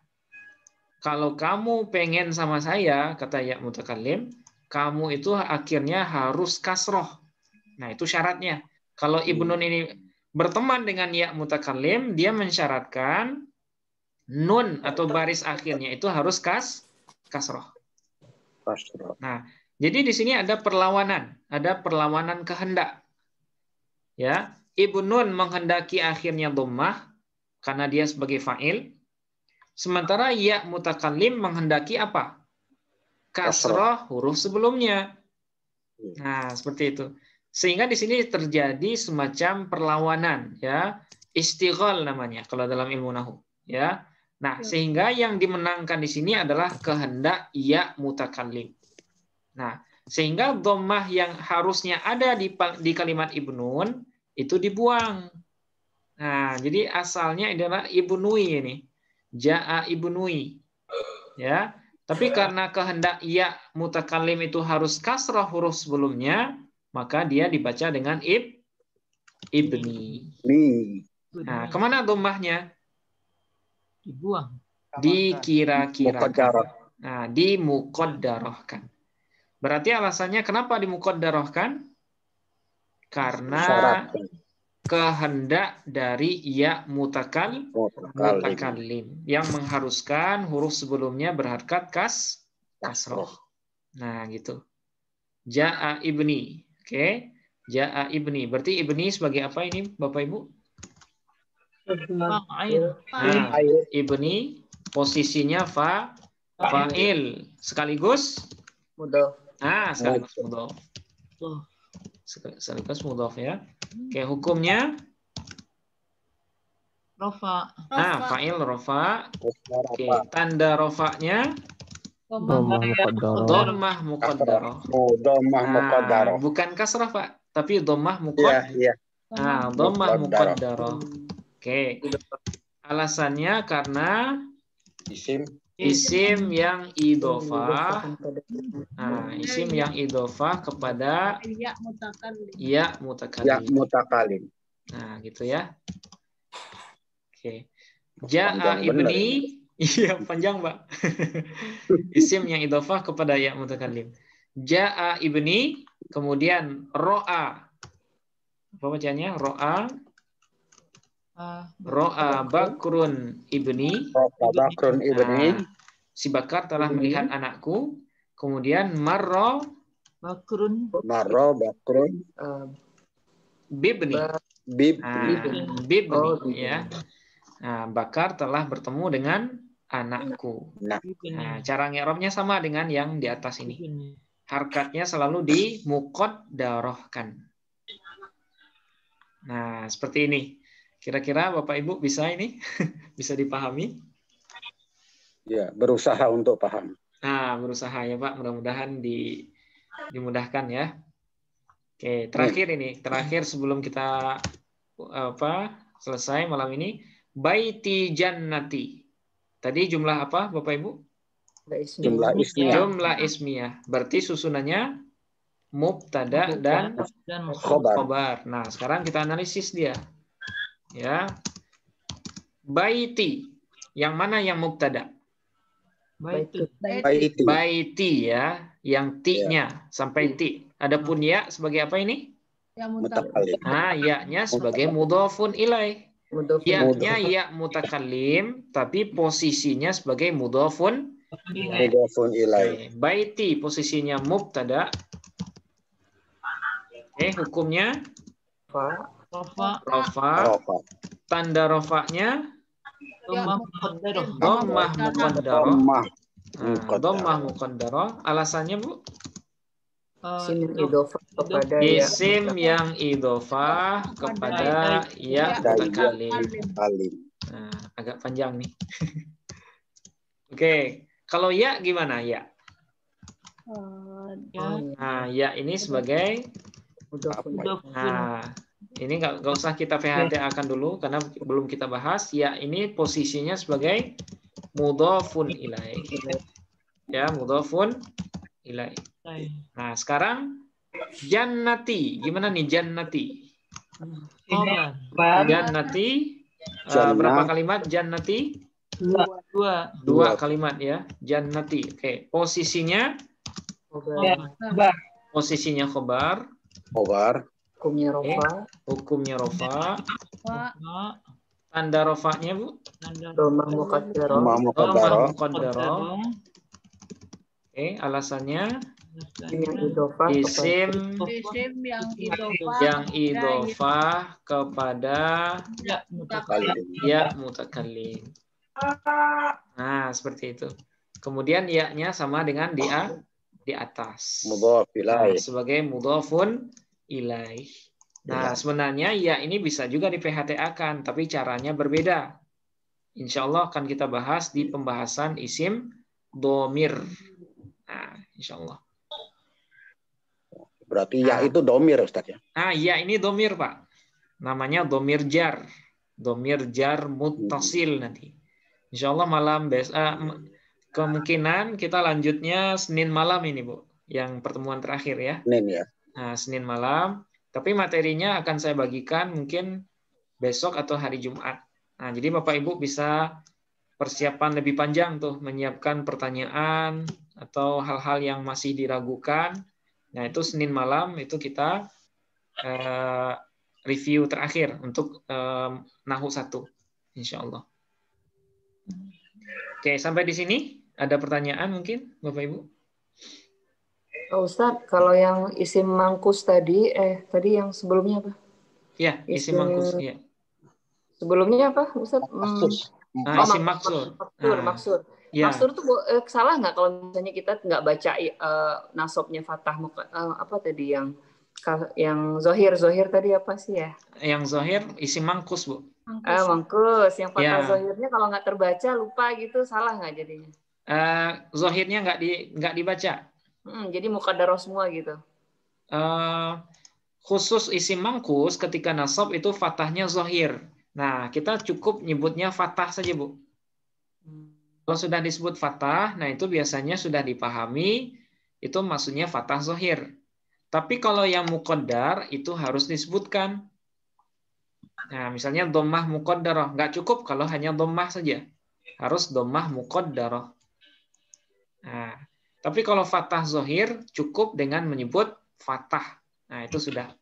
Kalau kamu pengen sama saya, kata ya mutakallim, kamu itu akhirnya harus kasroh. Nah, itu syaratnya. Kalau ibnun ini berteman dengan ya mutakallim, dia mensyaratkan nun atau baris akhirnya itu harus kas kasroh. Nah, jadi di sini ada perlawanan, ada perlawanan kehendak. Ya, ibnun menghendaki akhirnya dhammah karena dia sebagai fa'il. Sementara ya mutakallim menghendaki apa? Kasroh huruf sebelumnya. Nah, seperti itu. Sehingga di sini terjadi semacam perlawanan, ya, istighol namanya kalau dalam ilmu nahu, ya. Nah, sehingga yang dimenangkan di sini adalah kehendak ya mutakallim. Nah, sehingga dhammah yang harusnya ada di di kalimat ibnun itu dibuang. Nah, jadi asalnya adalah ibnui ini. Ja'a ibnui. Ya. Tapi karena kehendak ya mutakallim itu harus kasrah huruf sebelumnya, maka dia dibaca dengan ib ibni. Nah, ke mana dhammahnya? Dibuang. Dikira-kirakan. Nah, dimukaddarahkan. Berarti alasannya kenapa dimukaddarahkan? Karena kehendak dari ya mutakal mutakallim yang mengharuskan huruf sebelumnya berharkat kas kasroh. Nah, gitu. Ja'a ibni. Oke. Ja'a ibni. Berarti ibni sebagai apa ini Bapak Ibu? Nah, ibni posisinya fa fa'il sekaligus Mudah. Ah, sekaligus mudhof. Sekaligus mudhof ya. Oke, hukumnya Rofa. Nah, fa'il rofa. Oke, tanda rofanya Dhammah muqaddarah. muqaddarah. Nah, muqaddarah. bukan kasrah, Pak, tapi dhammah Iya, muqad. iya. Nah, dhammah Muqaddarah. muqaddarah. Oke. Alasannya karena Isim isim yang idofah. Nah, isim yang idofah kepada Ya mutakallim. ya ya mutakallim. mutakalim. Nah, gitu ya. Oke. Ja'a bener ibni Iya, panjang, Mbak. Isim yang idofah kepada ya mutakallim. Ja'a ibni, kemudian ro'a. Apa bacaannya? Ro'a. Ah, Ro'a bakrun ibni. Rofa Bakrun ibni. Nah, si Bakar telah melihat anakku. Kemudian marro Bakrun. Marro Bakrun bibni. Bib. Nah, bibni ya. Nah, Bakar telah bertemu dengan anakku. Nah, Nah, cara ngerobnya sama dengan yang di atas ini. Harkatnya selalu dimukaddarahkan. Nah, seperti ini. Kira-kira Bapak Ibu bisa ini? bisa dipahami? ya berusaha untuk paham. Nah, berusaha ya Pak. Mudah-mudahan di, dimudahkan ya. Oke, terakhir ini, terakhir sebelum kita apa selesai malam ini, baiti jannati. Tadi jumlah apa Bapak Ibu? Jumlah ismiyah. Jumlah ismiyah. Berarti susunannya mubtada dan dan Khobar. khobar. Nah, sekarang kita analisis dia. Ya. Baiti. Yang mana yang mubtada? Baiti. Baiti ya, yang ti-nya sampai ti. Adapun ya sebagai apa ini? Mutak. Mutakallim. Nah, ya-nya sebagai mudhafun ilaih. Mudhaf Ya-nya ya mutakallim, tapi posisinya sebagai Mudhafun ilaih. Oke, Baiti posisinya mubtada. Oke, hukumnya fa Rafa. rofa. Rafa. Tanda muqaddarah. dhammah muqaddarah. Dhammah. Nah, Muqaddarah. dhammah muqaddarah. Alasannya, Bu? Eh, isim itu idhofah kepada ya Isim yang idhofah kepada ya Dari mutakallim. Alim. Nah, agak panjang nih. Oke, kalau ya gimana ya? Eh, ya, Nah, ya ini sebagai mudhafun. Nah, ini nggak nggak usah kita PHT akan dulu karena belum kita bahas. Ya, ini posisinya sebagai mudhafun ilaih. Ya, mudhafun ilaih. Baik. Nah, sekarang jannati. Gimana nih jannati? Jannati eh, berapa kalimat jannati? Dua. Dua. Dua kalimat ya. Jannati. Oke, posisinya Ya. Posisinya khobar, Khobar. Hukumnya rofa hukumnya rofa, Nah, tanda rofanya Bu? tanda domah Dhammah muqaddarah. muqaddarah. Oke, alasannya yang isim isim yang idofah yang idhofah kepada Ya, Mutakallim. ya mutakallim. Nah, seperti itu. Kemudian ya-nya sama dengan di a di atas. Mudhaf Nah, sebagai mudhafun ilaih. Nah, sebenarnya ya ini bisa juga di PHTA-kan, tapi caranya berbeda. Insya Allah akan kita bahas di pembahasan isim domir. Nah, insya Allah. Berarti ya itu domir Ustaz ya. Nah, ya ini domir, Pak. Namanya domir jar. Domir jar mutasil nanti. Insya Allah malam bes ah, kemungkinan kita lanjutnya Senin malam ini, Bu. Yang pertemuan terakhir ya. Senin ya. Nah, Senin malam. Tapi materinya akan saya bagikan mungkin besok atau hari Jumat. Nah, jadi Bapak Ibu bisa persiapan lebih panjang tuh menyiapkan pertanyaan atau hal-hal yang masih diragukan. Nah, itu Senin malam itu kita eh, review terakhir untuk eh, Nahu 1. Insya Allah. Oke, sampai di sini ada pertanyaan mungkin Bapak Ibu? Oh, Ustaz, kalau yang isim mangkus tadi, eh tadi yang sebelumnya apa? Ya, isim Isim- mangkus. Ya. Sebelumnya apa, Ustaz? Hmm. Maksud. Ah, Oh, isim mak- maksur. Maksur, Ah. maksur. Ya. Maksur tuh bo- eh, salah nggak kalau misalnya kita nggak baca eh, nasobnya fatah muka- eh, apa tadi yang yang zohir zohir tadi apa sih ya? Yang zohir isim mangkus, Bu. Ah, mangkus. Yang fatah Ya. zohirnya kalau nggak terbaca lupa gitu salah nggak jadinya? Eh, zohirnya nggak di nggak dibaca. Hmm, jadi mukadaroh semua gitu. Eh, khusus isim mangkus ketika nasab itu fatahnya zohir. Nah, kita cukup nyebutnya fatah saja, Bu. Kalau sudah disebut fatah, nah itu biasanya sudah dipahami, itu maksudnya fatah zohir. Tapi kalau yang muqaddar itu harus disebutkan. Nah, misalnya domah muqaddarah. Nggak cukup kalau hanya domah saja. Harus domah muqaddarah. Nah, tapi kalau fatah zohir cukup dengan menyebut fatah. Nah, itu sudah.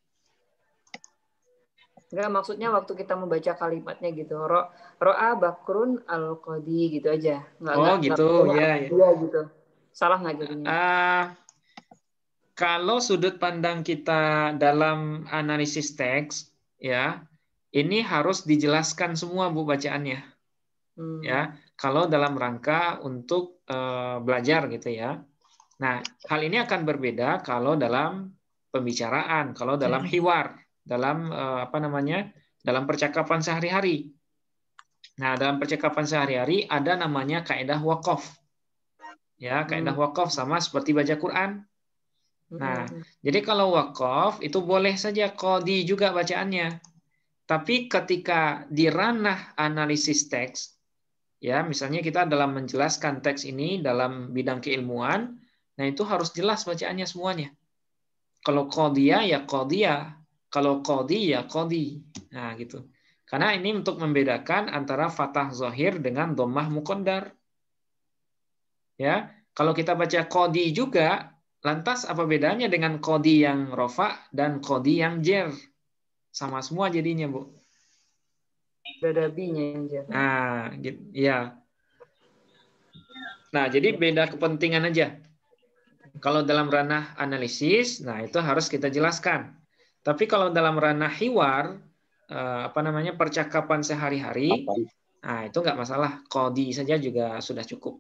Enggak, maksudnya waktu kita membaca kalimatnya gitu. Ro, ro'a bakrun al qadi gitu aja. Nggak, Oh, nggak- gitu. Ya, ya. Iya gitu. Salah nggak jadinya? Ah, kalau sudut pandang kita dalam analisis teks, ya, ini harus dijelaskan semua bu bacaannya, Hmm. ya. Kalau dalam rangka untuk eh, belajar gitu ya. Nah, hal ini akan berbeda kalau dalam pembicaraan, kalau dalam hiwar, dalam eh, apa namanya, dalam percakapan sehari-hari. Nah, dalam percakapan sehari-hari ada namanya kaidah wakaf. Ya, kaidah wakaf sama seperti baca Quran. Nah, jadi kalau wakaf itu boleh saja kodi juga bacaannya. Tapi ketika di ranah analisis teks, Ya, misalnya kita dalam menjelaskan teks ini dalam bidang keilmuan, nah itu harus jelas bacaannya semuanya. Kalau qadiyah ya qadiyah, kalau qadi ya qadi. Nah, gitu. Karena ini untuk membedakan antara fathah zahir dengan dhammah muqaddar. Ya, kalau kita baca qadi juga, lantas apa bedanya dengan qadi yang rofa dan qadi yang jer? Sama semua jadinya, Bu. Ada binya yang jahat. Nah, gitu, ya. Nah, jadi beda kepentingan aja. Kalau dalam ranah analisis, nah itu harus kita jelaskan. Tapi kalau dalam ranah hiwar, eh, apa namanya percakapan sehari-hari, nah itu nggak masalah. Kodi saja juga sudah cukup.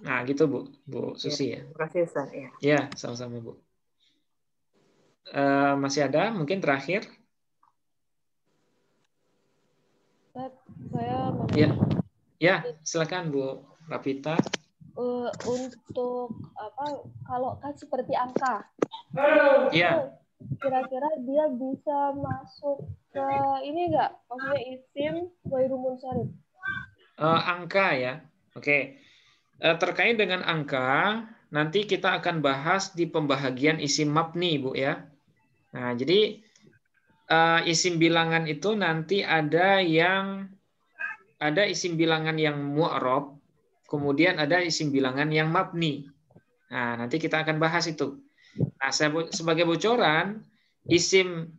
Nah, gitu Bu, Bu Susi ya. Terima kasih Ustaz. Ya. Ya, sama-sama Bu. Eh, masih ada mungkin terakhir? Saya mau Ya, ya silakan Bu Rapita. Eh, untuk apa kalau kan seperti angka Ya, kira-kira dia bisa masuk ke ini enggak maksudnya isim ghairu munsharif Eh, angka ya. Oke. Eh, terkait dengan angka, nanti kita akan bahas di pembahagian isim mabni, Bu ya. Nah, jadi eh, isim bilangan itu nanti ada yang ada isim bilangan yang mu'rab, kemudian ada isim bilangan yang mabni. Nah, nanti kita akan bahas itu. Nah, sebagai bocoran, isim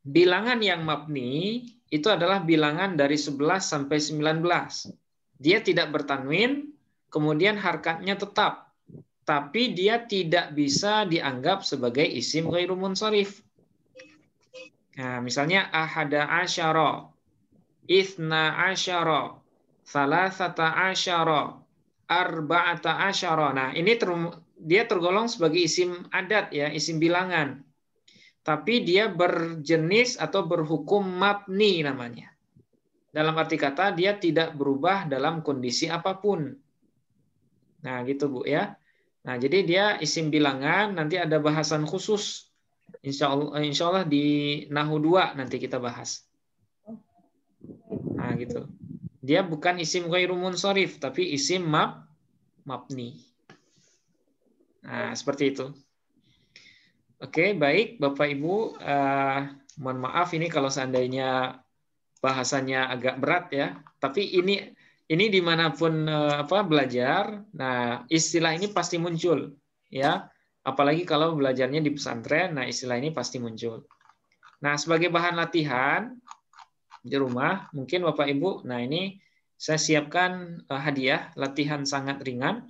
bilangan yang mabni itu adalah bilangan dari 11 sampai 19. Dia tidak bertanwin, kemudian harkatnya tetap. Tapi dia tidak bisa dianggap sebagai isim ghairu munsharif. Nah, misalnya ahada asyara, ithna asyara, salasata asyara, arba'ata asyara. Nah, ini ter- dia tergolong sebagai isim adat ya, isim bilangan tapi dia berjenis atau berhukum mabni namanya. Dalam arti kata dia tidak berubah dalam kondisi apa pun. Nah, gitu Bu ya. Nah, jadi dia isim bilangan nanti ada bahasan khusus. Insya Allah, insya Allah di Nahu 2 nanti kita bahas. Nah, gitu. Dia bukan isim ghairu munsharif, tapi isim mab mabni. Nah, seperti itu. Oke, baik Bapak Ibu. Eh, mohon maaf ini kalau seandainya bahasanya agak berat ya. Tapi ini ini di mana pun eh, apa belajar, nah istilah ini pasti muncul ya. Apalagi kalau belajarnya di pesantren, nah istilah ini pasti muncul. Nah sebagai bahan latihan di rumah, mungkin Bapak Ibu, nah ini saya siapkan eh, hadiah latihan sangat ringan.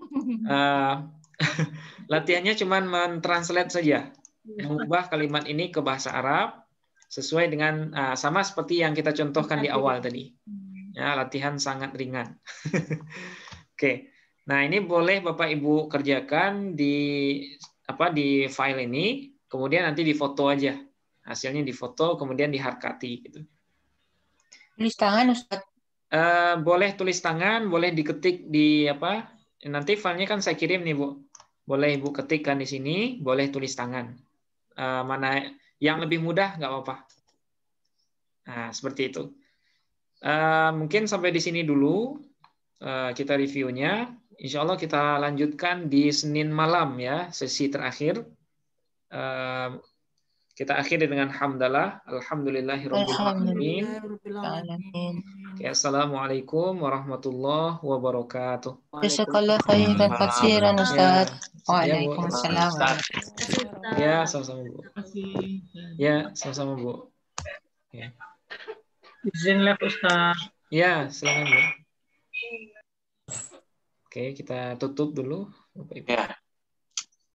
Eh, latihannya cuma mentranslate saja, mengubah kalimat ini ke bahasa Arab sesuai dengan uh, sama seperti yang kita contohkan di awal tadi. Ya, latihan sangat ringan. Oke. Nah, ini boleh Bapak Ibu kerjakan di apa di file ini, kemudian nanti difoto aja. Hasilnya difoto, kemudian diharkati gitu. Tulis tangan Ustaz. Eh, boleh tulis tangan, boleh diketik di apa? Nanti filenya kan saya kirim nih, Bu. Boleh Ibu ketikkan di sini, boleh tulis tangan. Eh, mana yang lebih mudah nggak apa-apa. Nah, seperti itu. Eh, mungkin sampai di sini dulu eh, kita reviewnya. Insya Allah kita lanjutkan di Senin malam ya, sesi terakhir. Eh, kita akhiri dengan hamdalah. Alhamdulillahirrahmanirrahim. Alamin. Oke, Assalamualaikum warahmatullahi wabarakatuh. Jazakallah khairan katsiran Ustaz. Ya, Waalaikumsalam. Ya, sama-sama Bu. Ya, sama-sama Bu. Ya, Izin live Ustaz. ya silakan Bu. Oke, kita tutup dulu. Bapak Ibu. Ya.